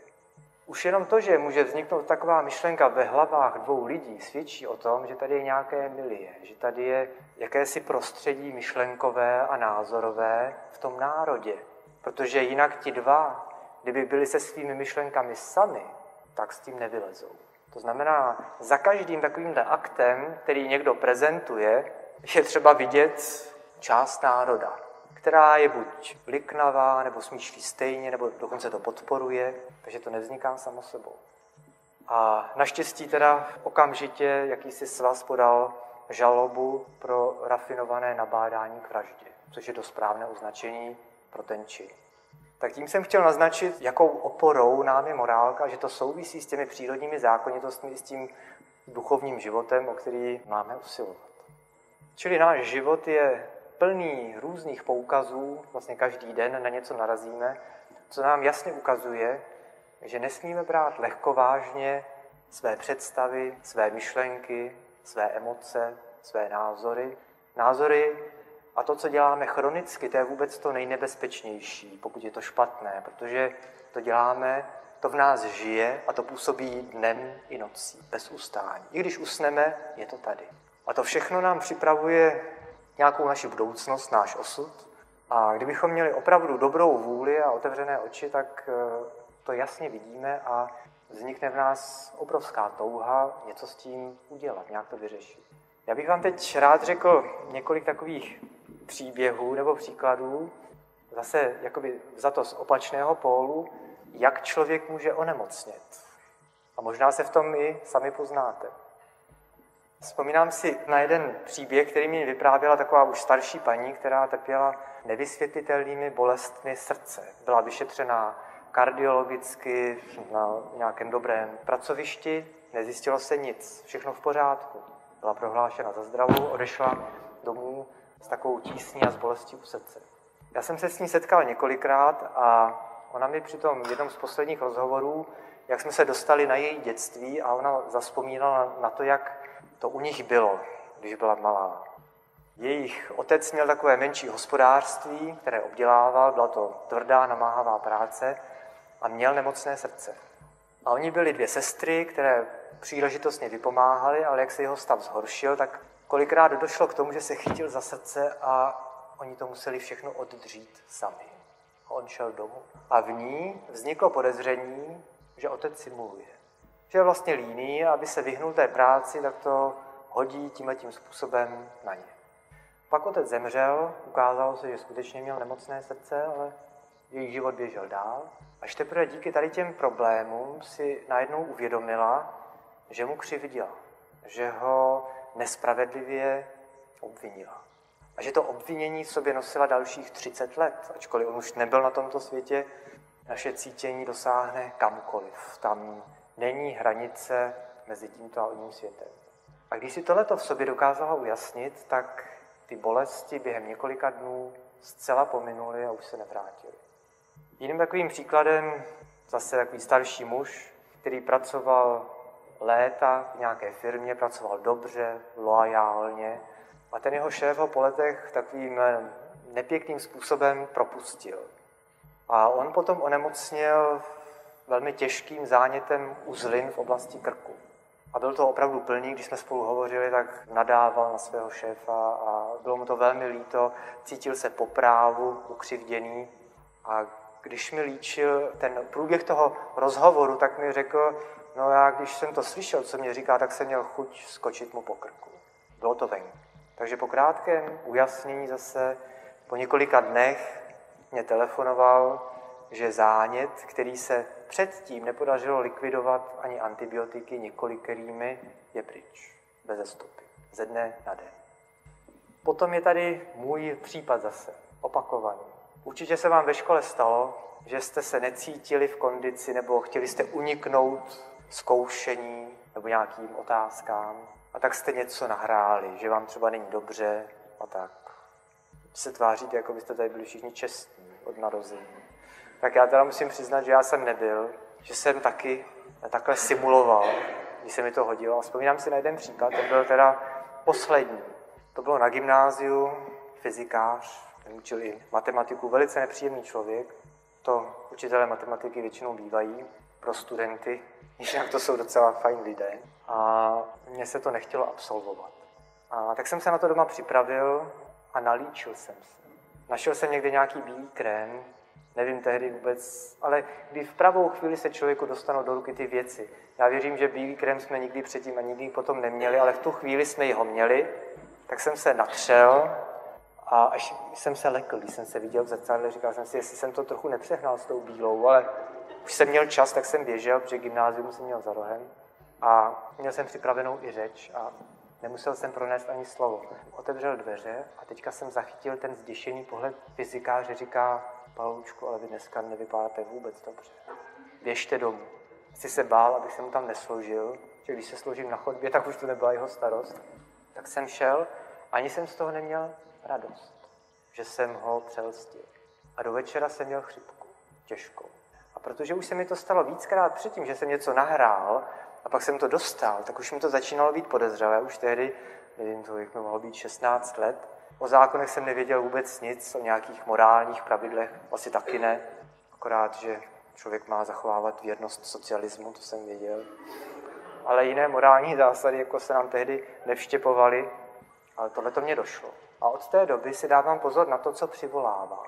Už jenom to, že může vzniknout taková myšlenka ve hlavách dvou lidí, svědčí o tom, že tady je nějaké milie, že tady je jakési prostředí myšlenkové a názorové v tom národě. Protože jinak ti dva, kdyby byli se svými myšlenkami sami, tak s tím nevylezou. To znamená, za každým takovýmhle aktem, který někdo prezentuje, je třeba vidět část národa, která je buď liknavá, nebo smýšlí stejně, nebo dokonce to podporuje, takže to nevzniká samo sebou. A naštěstí teda okamžitě jakýsi svaz podal žalobu pro rafinované nabádání k vraždě, což je to správné označení pro ten čin. Tak tím jsem chtěl naznačit, jakou oporou nám je morálka, že to souvisí s těmi přírodními zákonitostmi, s tím duchovním životem, o který máme usilovat. Čili náš život je plný různých poukazů, vlastně každý den na něco narazíme, co nám jasně ukazuje, že nesmíme brát lehkovážně své představy, své myšlenky, své emoce, své názory. Názory, A to, co děláme chronicky, to je vůbec to nejnebezpečnější, pokud je to špatné, protože to děláme, to v nás žije a to působí dnem i nocí, bez ustání. I když usneme, je to tady. A to všechno nám připravuje nějakou naši budoucnost, náš osud. A kdybychom měli opravdu dobrou vůli a otevřené oči, tak eh, to jasně vidíme a vznikne v nás obrovská touha něco s tím udělat, nějak to vyřešit. Já bych vám teď rád řekl několik takových příběhů nebo příkladů, zase jakoby za to z opačného pólu, jak člověk může onemocnět. A možná se v tom i sami poznáte. Vzpomínám si na jeden příběh, který mi vyprávěla taková už starší paní, která trpěla nevysvětlitelnými bolestmi srdce. Byla vyšetřená kardiologicky na nějakém dobrém pracovišti, nezjistilo se nic, všechno v pořádku. Byla prohlášena za zdravou, odešla domů s takovou tísní a s bolestí u srdce. Já jsem se s ní setkal několikrát a ona mi při tom jednom z posledních rozhovorů, jak jsme se dostali na její dětství a ona zaspomínala na to, jak to u nich bylo, když byla malá. Jejich otec měl takové menší hospodářství, které obdělával, byla to tvrdá, namáhavá práce a měl nemocné srdce. A oni byli dvě sestry, které příležitostně vypomáhaly, ale jak se jeho stav zhoršil, tak kolikrát došlo k tomu, že se chytil za srdce a oni to museli všechno oddřít sami. A on šel domů. A v ní vzniklo podezření, že otec simuluje. Že je vlastně líný a aby se vyhnul té práci, tak to hodí tímhle tím způsobem na ně. Pak otec zemřel, ukázalo se, že skutečně měl nemocné srdce, ale její život běžel dál. Až teprve díky tady těm problémům si najednou uvědomila, že mu křivdila, že ho nespravedlivě obvinila. A že to obvinění v sobě nosila dalších 30 let, ačkoliv on už nebyl na tomto světě, naše cítění dosáhne kamkoliv. Tam není hranice mezi tímto a oním světem. A když si tohleto v sobě dokázala ujasnit, tak ty bolesti během několika dnů zcela pominuly a už se nevrátily. Jiným takovým příkladem zase takový starší muž, který pracoval léta v nějaké firmě, pracoval dobře, loajálně a ten jeho šéf ho po letech takovým eh, nepěkným způsobem propustil. A on potom onemocněl velmi těžkým zánětem uzlin v oblasti krku. A byl to opravdu plný, když jsme spolu hovořili, tak nadával na svého šéfa a bylo mu to velmi líto, cítil se po právu, ukřivděný. A když mi líčil ten průběh toho rozhovoru, tak mi řekl, no já když jsem to slyšel, co mě říká, tak jsem měl chuť skočit mu po krku. Bylo to venku. Takže po krátkém ujasnění zase, po několika dnech mě telefonoval, že zánět, který se předtím nepodařilo likvidovat ani antibiotiky několikerými, je pryč, bez stopy, ze dne na den. Potom je tady můj případ zase, opakovaný. Určitě se vám ve škole stalo, že jste se necítili v kondici nebo chtěli jste uniknout zkoušení nebo nějakým otázkám. A tak jste něco nahráli, že vám třeba není dobře a tak. Se tváříte, jako byste tady byli všichni čestní od narození. Tak já teda musím přiznat, že já jsem nebyl, že jsem taky takhle simuloval, když se mi to hodilo. A vzpomínám si na jeden příklad, ten byl teda poslední. To bylo na gymnáziu, fyzikář, ten učil i matematiku, velice nepříjemný člověk. To učitelé matematiky většinou bývají pro studenty, [laughs] jinak to jsou docela fajn lidé. A mně se to nechtělo absolvovat. A tak jsem se na to doma připravil a nalíčil jsem se. Našel jsem někde nějaký bílý krém, nevím tehdy vůbec, ale kdy v pravou chvíli se člověku dostanou do ruky ty věci. Já věřím, že bílý krém jsme nikdy předtím a nikdy potom neměli, ale v tu chvíli jsme ho měli, tak jsem se natřel a až jsem se lekl, když jsem se viděl v zrcadle, říkal jsem si, jestli jsem to trochu nepřehnal s tou bílou, ale už jsem měl čas, tak jsem běžel, protože gymnázium jsem měl za rohem a měl jsem připravenou i řeč a nemusel jsem pronést ani slovo. Otevřel dveře a teďka jsem zachytil ten zděšený pohled fyzikáře, říká, Paloučku, ale vy dneska nevypadáte vůbec dobře. Běžte domů. Chci se bál, abych se mu tam nesložil, že když se složím na chodbě, tak už to nebyla jeho starost. Tak jsem šel, ani jsem z toho neměl radost, že jsem ho přelstil. A do večera jsem měl chřipku, těžkou. Protože už se mi to stalo víckrát předtím, že jsem něco nahrál a pak jsem to dostal, tak už mi to začínalo být podezřelé. Už tehdy, nevím, to jak mi mohlo být 16 let, O zákonech jsem nevěděl vůbec nic, o nějakých morálních pravidlech asi taky ne. Akorát, že člověk má zachovávat věrnost socialismu, to jsem věděl. Ale jiné morální zásady, jako se nám tehdy nevštěpovaly, ale tohle to mě došlo. A od té doby si dávám pozor na to, co přivolává.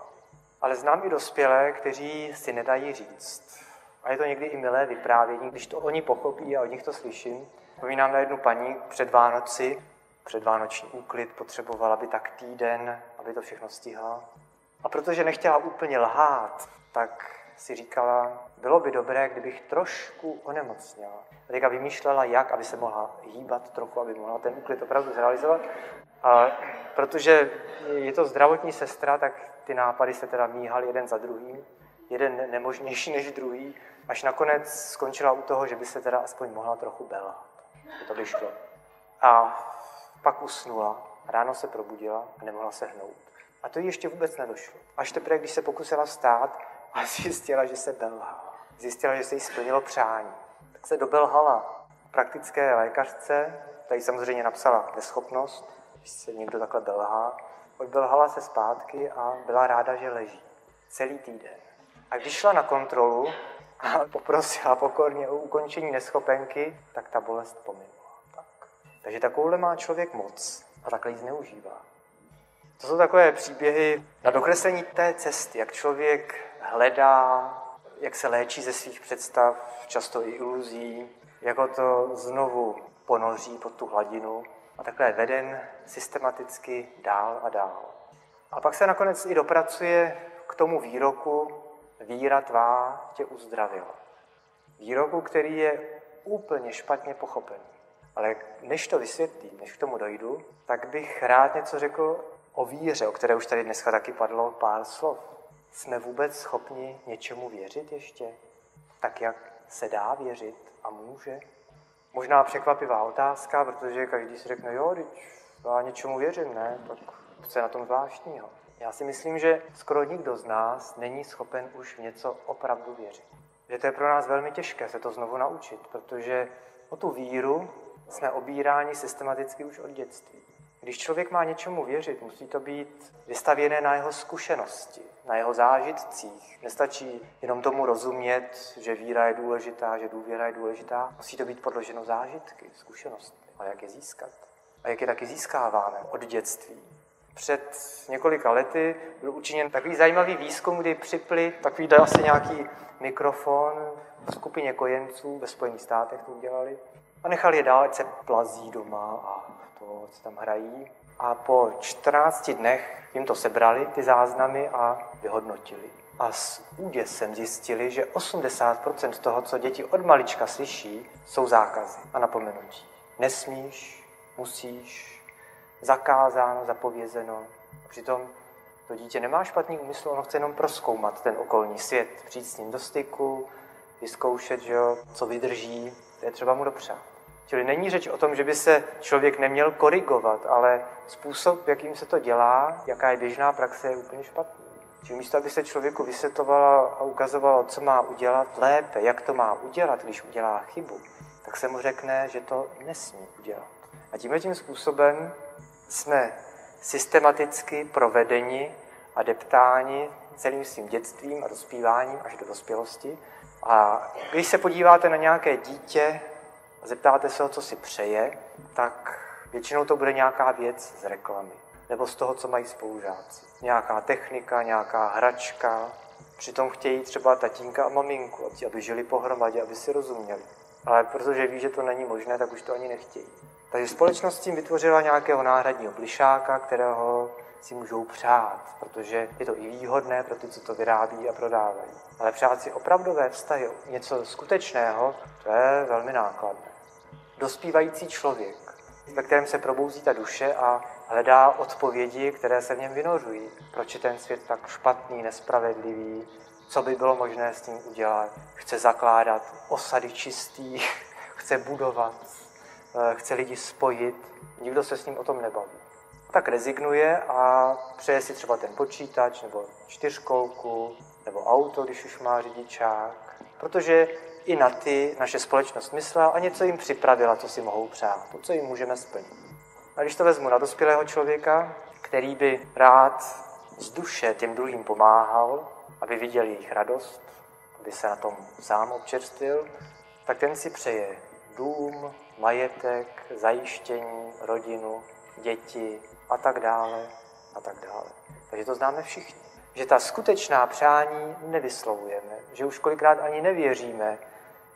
Ale znám i dospělé, kteří si nedají říct. A je to někdy i milé vyprávění, když to oni pochopí a od nich to slyším. Povínám na jednu paní před Vánoci, předvánoční úklid, potřebovala by tak týden, aby to všechno stihla. A protože nechtěla úplně lhát, tak si říkala, bylo by dobré, kdybych trošku onemocněla. A teďka vymýšlela, jak, aby se mohla hýbat trochu, aby mohla ten úklid opravdu zrealizovat. A protože je to zdravotní sestra, tak ty nápady se teda míhaly jeden za druhým, jeden nemožnější než druhý, až nakonec skončila u toho, že by se teda aspoň mohla trochu belhat. To by šlo. A pak usnula, ráno se probudila a nemohla se hnout. A to jí ještě vůbec nedošlo. Až teprve, když se pokusila stát a [laughs] zjistila, že se belhá. Zjistila, že se jí splnilo přání. Tak se dobelhala praktické lékařce, tady samozřejmě napsala neschopnost, když se někdo takhle belhá. Odbelhala se zpátky a byla ráda, že leží. Celý týden. A když šla na kontrolu a poprosila pokorně o ukončení neschopenky, tak ta bolest pominula. Tak. Takže takovouhle má člověk moc a takhle ji zneužívá. To jsou takové příběhy na dokreslení té cesty, jak člověk hledá, jak se léčí ze svých představ, často i iluzí, jak ho to znovu ponoří pod tu hladinu a takhle je veden systematicky dál a dál. A pak se nakonec i dopracuje k tomu výroku, víra tvá tě uzdravila. Výroku, který je úplně špatně pochopený. Ale než to vysvětlím, než k tomu dojdu, tak bych rád něco řekl o víře, o které už tady dneska taky padlo pár slov. Jsme vůbec schopni něčemu věřit ještě? Tak, jak se dá věřit a může? Možná překvapivá otázka, protože každý si řekne, jo, teď já něčemu věřím, ne? Tak co je na tom zvláštního? Já si myslím, že skoro nikdo z nás není schopen už v něco opravdu věřit. Že to je pro nás velmi těžké se to znovu naučit, protože o tu víru jsme obíráni systematicky už od dětství. Když člověk má něčemu věřit, musí to být vystavěné na jeho zkušenosti, na jeho zážitcích. Nestačí jenom tomu rozumět, že víra je důležitá, že důvěra je důležitá. Musí to být podloženo zážitky, zkušenosti. A jak je získat? A jak je taky získáváme od dětství. Před několika lety byl učiněn takový zajímavý výzkum, kdy připli takový asi nějaký mikrofon v skupině kojenců ve Spojených státech to udělali a nechali je dál, ať se plazí doma a to, co tam hrají. A po 14 dnech jim to sebrali, ty záznamy, a vyhodnotili. A s úděsem zjistili, že 80% toho, co děti od malička slyší, jsou zákazy a napomenutí. Nesmíš, musíš, zakázáno, zapovězeno. Přitom to dítě nemá špatný úmysl, ono chce jenom proskoumat ten okolní svět, přijít s ním do styku, vyzkoušet, že jo, co vydrží, to je třeba mu dopřát. Čili není řeč o tom, že by se člověk neměl korigovat, ale způsob, jakým se to dělá, jaká je běžná praxe, je úplně špatný. Čili místo, aby se člověku vysvětlovalo a ukazovalo, co má udělat lépe, jak to má udělat, když udělá chybu, tak se mu řekne, že to nesmí udělat. A tímhle tím způsobem jsme systematicky provedeni a deptáni celým svým dětstvím a dospíváním až do dospělosti. A když se podíváte na nějaké dítě zeptáte se ho, co si přeje, tak většinou to bude nějaká věc z reklamy nebo z toho, co mají spolužáci. Nějaká technika, nějaká hračka. Přitom chtějí třeba tatínka a maminku, aby žili pohromadě, aby si rozuměli. Ale protože ví, že to není možné, tak už to ani nechtějí. Takže společnost tím vytvořila nějakého náhradního plišáka, kterého si můžou přát, protože je to i výhodné pro ty, co to vyrábí a prodávají. Ale přát si opravdové vztahy, něco skutečného, to je velmi nákladné dospívající člověk, ve kterém se probouzí ta duše a hledá odpovědi, které se v něm vynořují. Proč je ten svět tak špatný, nespravedlivý, co by bylo možné s ním udělat. Chce zakládat osady čistý, [laughs] chce budovat, eh, chce lidi spojit. Nikdo se s ním o tom nebaví. Tak rezignuje a přeje si třeba ten počítač, nebo čtyřkolku, nebo auto, když už má řidičák. Protože i na ty naše společnost myslela a něco jim připravila, co si mohou přát, to, co jim můžeme splnit. A když to vezmu na dospělého člověka, který by rád z duše těm druhým pomáhal, aby viděl jejich radost, aby se na tom sám občerstvil, tak ten si přeje dům, majetek, zajištění, rodinu, děti a tak dále a tak dále. Takže to známe všichni. Že ta skutečná přání nevyslovujeme, že už kolikrát ani nevěříme,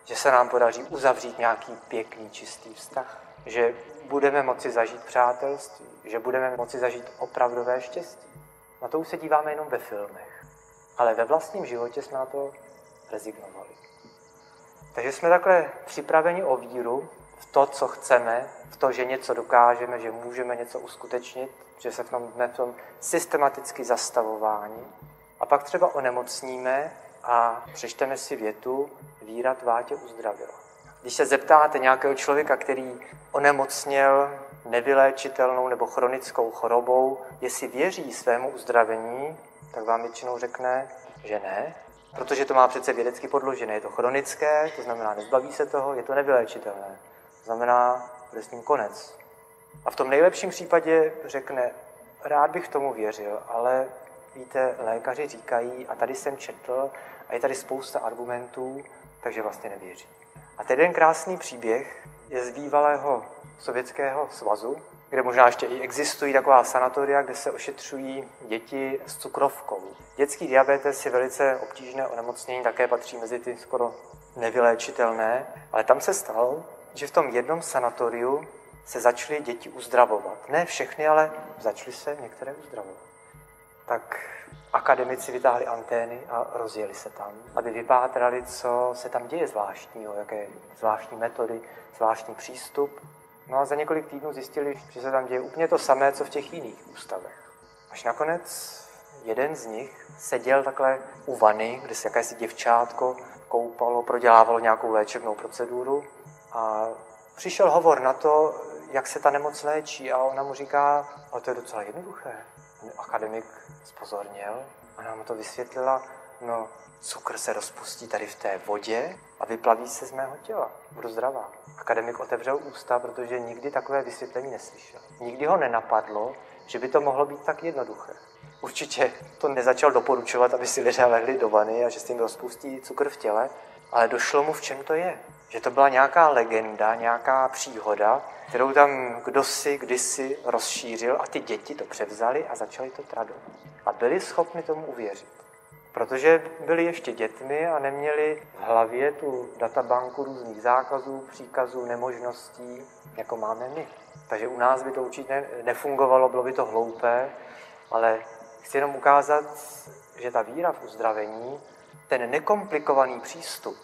že se nám podaří uzavřít nějaký pěkný, čistý vztah, že budeme moci zažít přátelství, že budeme moci zažít opravdové štěstí. Na to už se díváme jenom ve filmech. Ale ve vlastním životě jsme na to rezignovali. Takže jsme takhle připraveni o víru v to, co chceme, v to, že něco dokážeme, že můžeme něco uskutečnit, že se v tom, v tom systematicky zastavování. A pak třeba onemocníme a přečteme si větu, víra tvá tě uzdravila. Když se zeptáte nějakého člověka, který onemocněl nevyléčitelnou nebo chronickou chorobou, jestli věří svému uzdravení, tak vám většinou řekne, že ne, protože to má přece vědecky podložené. Je to chronické, to znamená, nezbaví se toho, je to nevyléčitelné. To znamená, bude s ním konec. A v tom nejlepším případě řekne, rád bych tomu věřil, ale víte, lékaři říkají, a tady jsem četl, a je tady spousta argumentů, takže vlastně nevěří. A ten jeden krásný příběh je z bývalého Sovětského svazu, kde možná ještě i existují taková sanatoria, kde se ošetřují děti s cukrovkou. Dětský diabetes je velice obtížné onemocnění, také patří mezi ty skoro nevyléčitelné, ale tam se stalo, že v tom jednom sanatoriu se začaly děti uzdravovat. Ne všechny, ale začaly se některé uzdravovat. Tak akademici vytáhli antény a rozjeli se tam, aby vypátrali, co se tam děje zvláštního, jaké zvláštní metody, zvláštní přístup. No a za několik týdnů zjistili, že se tam děje úplně to samé, co v těch jiných ústavech. Až nakonec jeden z nich seděl takhle u vany, kde se jakési děvčátko koupalo, prodělávalo nějakou léčebnou proceduru a přišel hovor na to, jak se ta nemoc léčí a ona mu říká, ale to je docela jednoduché. Akademik spozorněl a nám to vysvětlila, no cukr se rozpustí tady v té vodě a vyplaví se z mého těla. Budu zdravá. Akademik otevřel ústa, protože nikdy takové vysvětlení neslyšel. Nikdy ho nenapadlo, že by to mohlo být tak jednoduché. Určitě to nezačal doporučovat, aby si lidé lehli do vany a že s tím rozpustí cukr v těle, ale došlo mu, v čem to je. Že to byla nějaká legenda, nějaká příhoda, kterou tam kdosi kdysi rozšířil a ty děti to převzali a začali to tradovat. A byli schopni tomu uvěřit. Protože byli ještě dětmi a neměli v hlavě tu databanku různých zákazů, příkazů, nemožností, jako máme my. Takže u nás by to určitě nefungovalo, bylo by to hloupé, ale chci jenom ukázat, že ta víra v uzdravení, ten nekomplikovaný přístup,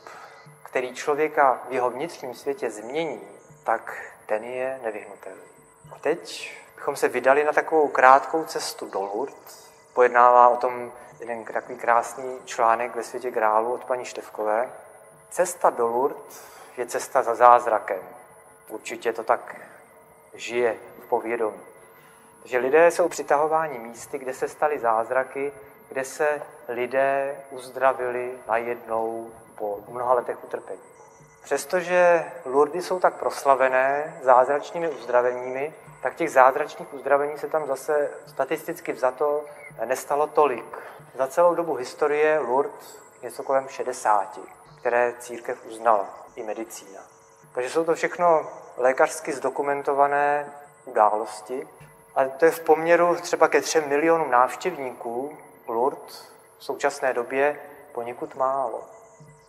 který člověka v jeho vnitřním světě změní, tak ten je nevyhnutelný. A teď bychom se vydali na takovou krátkou cestu do Lourdes. Pojednává o tom jeden takový krásný článek ve světě grálu od paní Števkové. Cesta do Lourdes je cesta za zázrakem. Určitě to tak žije v povědomí. Že lidé jsou přitahováni místy, kde se staly zázraky, kde se lidé uzdravili najednou po mnoha letech utrpení. Přestože Lurdy jsou tak proslavené zázračnými uzdraveními, tak těch zázračných uzdravení se tam zase statisticky vzato nestalo tolik. Za celou dobu historie Lourdes něco kolem 60, které církev uznala, i medicína. Takže jsou to všechno lékařsky zdokumentované události, ale to je v poměru třeba ke třem milionům návštěvníků Lourdes v současné době poněkud málo.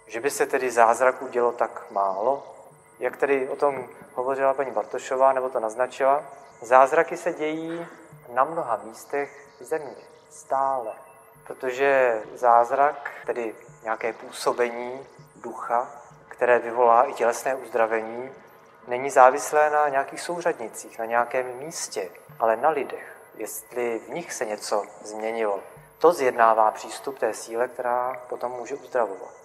Že by se tedy zázraků dělo tak málo, jak tedy o tom hovořila paní Bartošová, nebo to naznačila, zázraky se dějí na mnoha místech země, stále. Protože zázrak, tedy nějaké působení ducha, které vyvolá i tělesné uzdravení, není závislé na nějakých souřadnicích, na nějakém místě, ale na lidech, jestli v nich se něco změnilo. To zjednává přístup té síle, která potom může uzdravovat.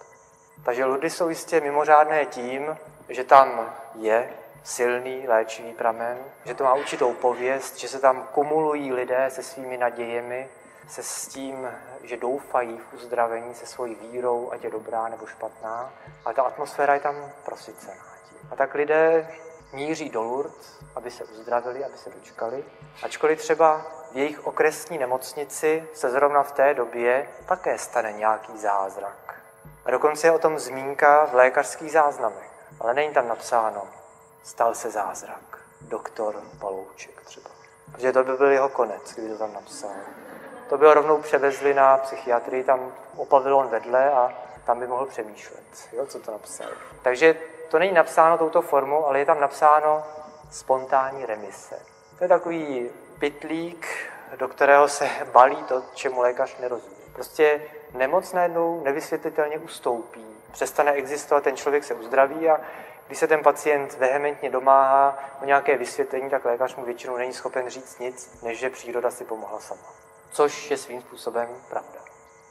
Takže ludy jsou jistě mimořádné tím, že tam je silný léčivý pramen, že to má určitou pověst, že se tam kumulují lidé se svými nadějemi, se s tím, že doufají v uzdravení se svojí vírou, ať je dobrá nebo špatná, ale ta atmosféra je tam prosycená. A tak lidé míří do Lourdes, aby se uzdravili, aby se dočkali. Ačkoliv třeba v jejich okresní nemocnici se zrovna v té době také stane nějaký zázrak. A dokonce je o tom zmínka v lékařských záznamech, ale není tam napsáno, stal se zázrak, doktor Palouček třeba. Protože to by byl jeho konec, kdyby to tam napsal. To by ho rovnou převezli na psychiatrii, tam o pavilon vedle a tam by mohl přemýšlet, jo, co to napsal. Takže to není napsáno touto formou, ale je tam napsáno spontánní remise. To je takový pytlík, do kterého se balí to, čemu lékař nerozumí. Prostě nemoc najednou nevysvětlitelně ustoupí. Přestane existovat, ten člověk se uzdraví a když se ten pacient vehementně domáhá o nějaké vysvětlení, tak lékař mu většinou není schopen říct nic, než že příroda si pomohla sama. Což je svým způsobem pravda.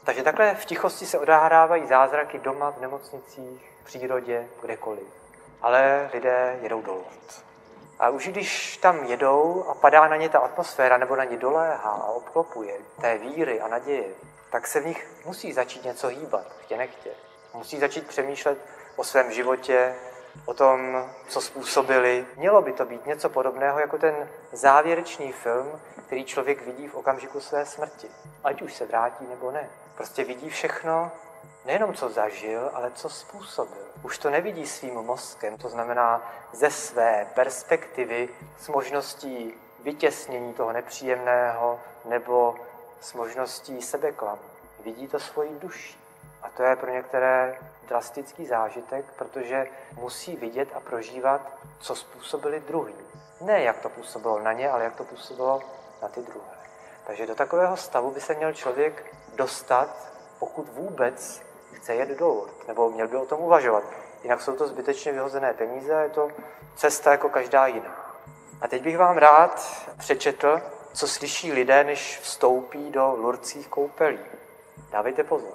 Takže takhle v tichosti se odehrávají zázraky doma, v nemocnicích, v přírodě, kdekoliv. Ale lidé jedou dolů. A už když tam jedou a padá na ně ta atmosféra, nebo na ně doléhá a obklopuje té víry a naděje, tak se v nich musí začít něco hýbat, chtě nechtě. Musí začít přemýšlet o svém životě, o tom, co způsobili. Mělo by to být něco podobného jako ten závěrečný film, který člověk vidí v okamžiku své smrti. Ať už se vrátí nebo ne. Prostě vidí všechno, nejenom co zažil, ale co způsobil. Už to nevidí svým mozkem, to znamená ze své perspektivy s možností vytěsnění toho nepříjemného nebo s možností sebeklamu. Vidí to svojí duší. A to je pro některé drastický zážitek, protože musí vidět a prožívat, co způsobili druhý. Ne jak to působilo na ně, ale jak to působilo na ty druhé. Takže do takového stavu by se měl člověk dostat, pokud vůbec chce jet dolů, nebo měl by o tom uvažovat. Jinak jsou to zbytečně vyhozené peníze je to cesta jako každá jiná. A teď bych vám rád přečetl, co slyší lidé, než vstoupí do lurdských koupelí. Dávejte pozor.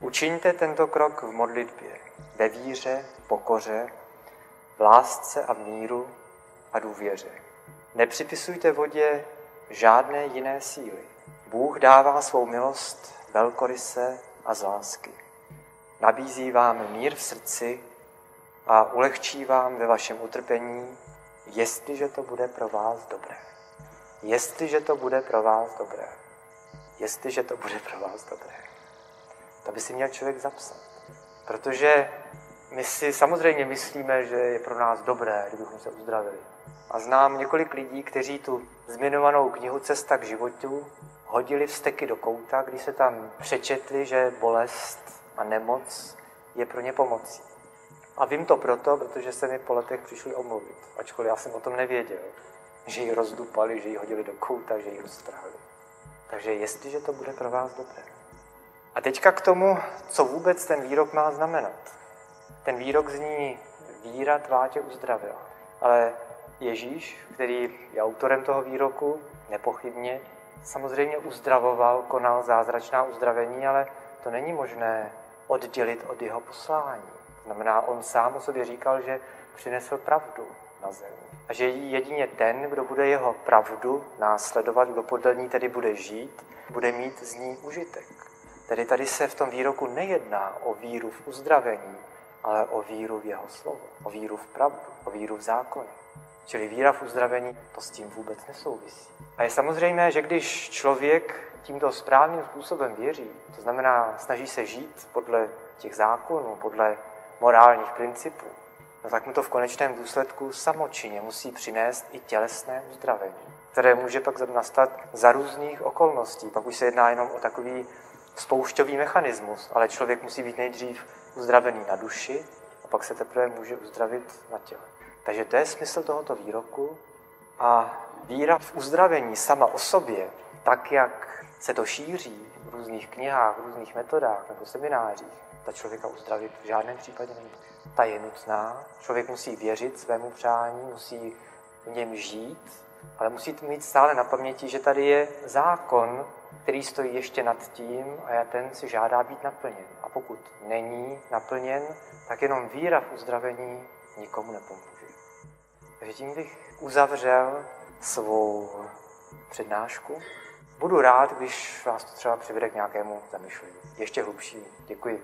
Učiňte tento krok v modlitbě, ve víře, pokoře, v lásce a v míru a důvěře. Nepřipisujte vodě žádné jiné síly. Bůh dává svou milost velkoryse a z lásky. Nabízí vám mír v srdci a ulehčí vám ve vašem utrpení, jestliže to bude pro vás dobré. Jestliže to bude pro vás dobré. Jestliže to bude pro vás dobré. To by si měl člověk zapsat. Protože my si samozřejmě myslíme, že je pro nás dobré, kdybychom se uzdravili. A znám několik lidí, kteří tu zmiňovanou knihu Cesta k životu hodili vsteky do kouta, když se tam přečetli, že bolest a nemoc je pro ně pomocí. A vím to proto, protože se mi po letech přišli omluvit, ačkoliv já jsem o tom nevěděl, že ji rozdupali, že ji hodili do kouta, že ji roztrhali. Takže jestliže to bude pro vás dobré. A teďka k tomu, co vůbec ten výrok má znamenat. Ten výrok zní víra tvá tě uzdravila. Ale Ježíš, který je autorem toho výroku, nepochybně, samozřejmě uzdravoval, konal zázračná uzdravení, ale to není možné oddělit od jeho poslání. Znamená, on sám o sobě říkal, že přinesl pravdu na zemi. A že jedině ten, kdo bude jeho pravdu následovat, kdo podle ní tedy bude žít, bude mít z ní užitek. Tedy tady se v tom výroku nejedná o víru v uzdravení, ale o víru v jeho slovo, o víru v pravdu, o víru v zákony. Čili víra v uzdravení to s tím vůbec nesouvisí. A je samozřejmé, že když člověk tímto správným způsobem věří, to znamená snaží se žít podle těch zákonů, podle morálních principů, no tak mu to v konečném důsledku samočině musí přinést i tělesné uzdravení, které může pak nastat za různých okolností. Pak už se jedná jenom o takový spoušťový mechanismus, ale člověk musí být nejdřív uzdravený na duši a pak se teprve může uzdravit na těle. Takže to je smysl tohoto výroku a víra v uzdravení sama o sobě, tak jak se to šíří v různých knihách, v různých metodách nebo seminářích, ta člověka uzdravit v žádném případě nemůže. Ta je nutná, člověk musí věřit svému přání, musí v něm žít, ale musí mít stále na paměti, že tady je zákon, který stojí ještě nad tím a ten si žádá být naplněn. A pokud není naplněn, tak jenom víra v uzdravení nikomu nepomůže. Takže tím bych uzavřel svou přednášku. Budu rád, když vás to třeba přivede k nějakému zamyšlení. Ještě hlubší. Děkuji.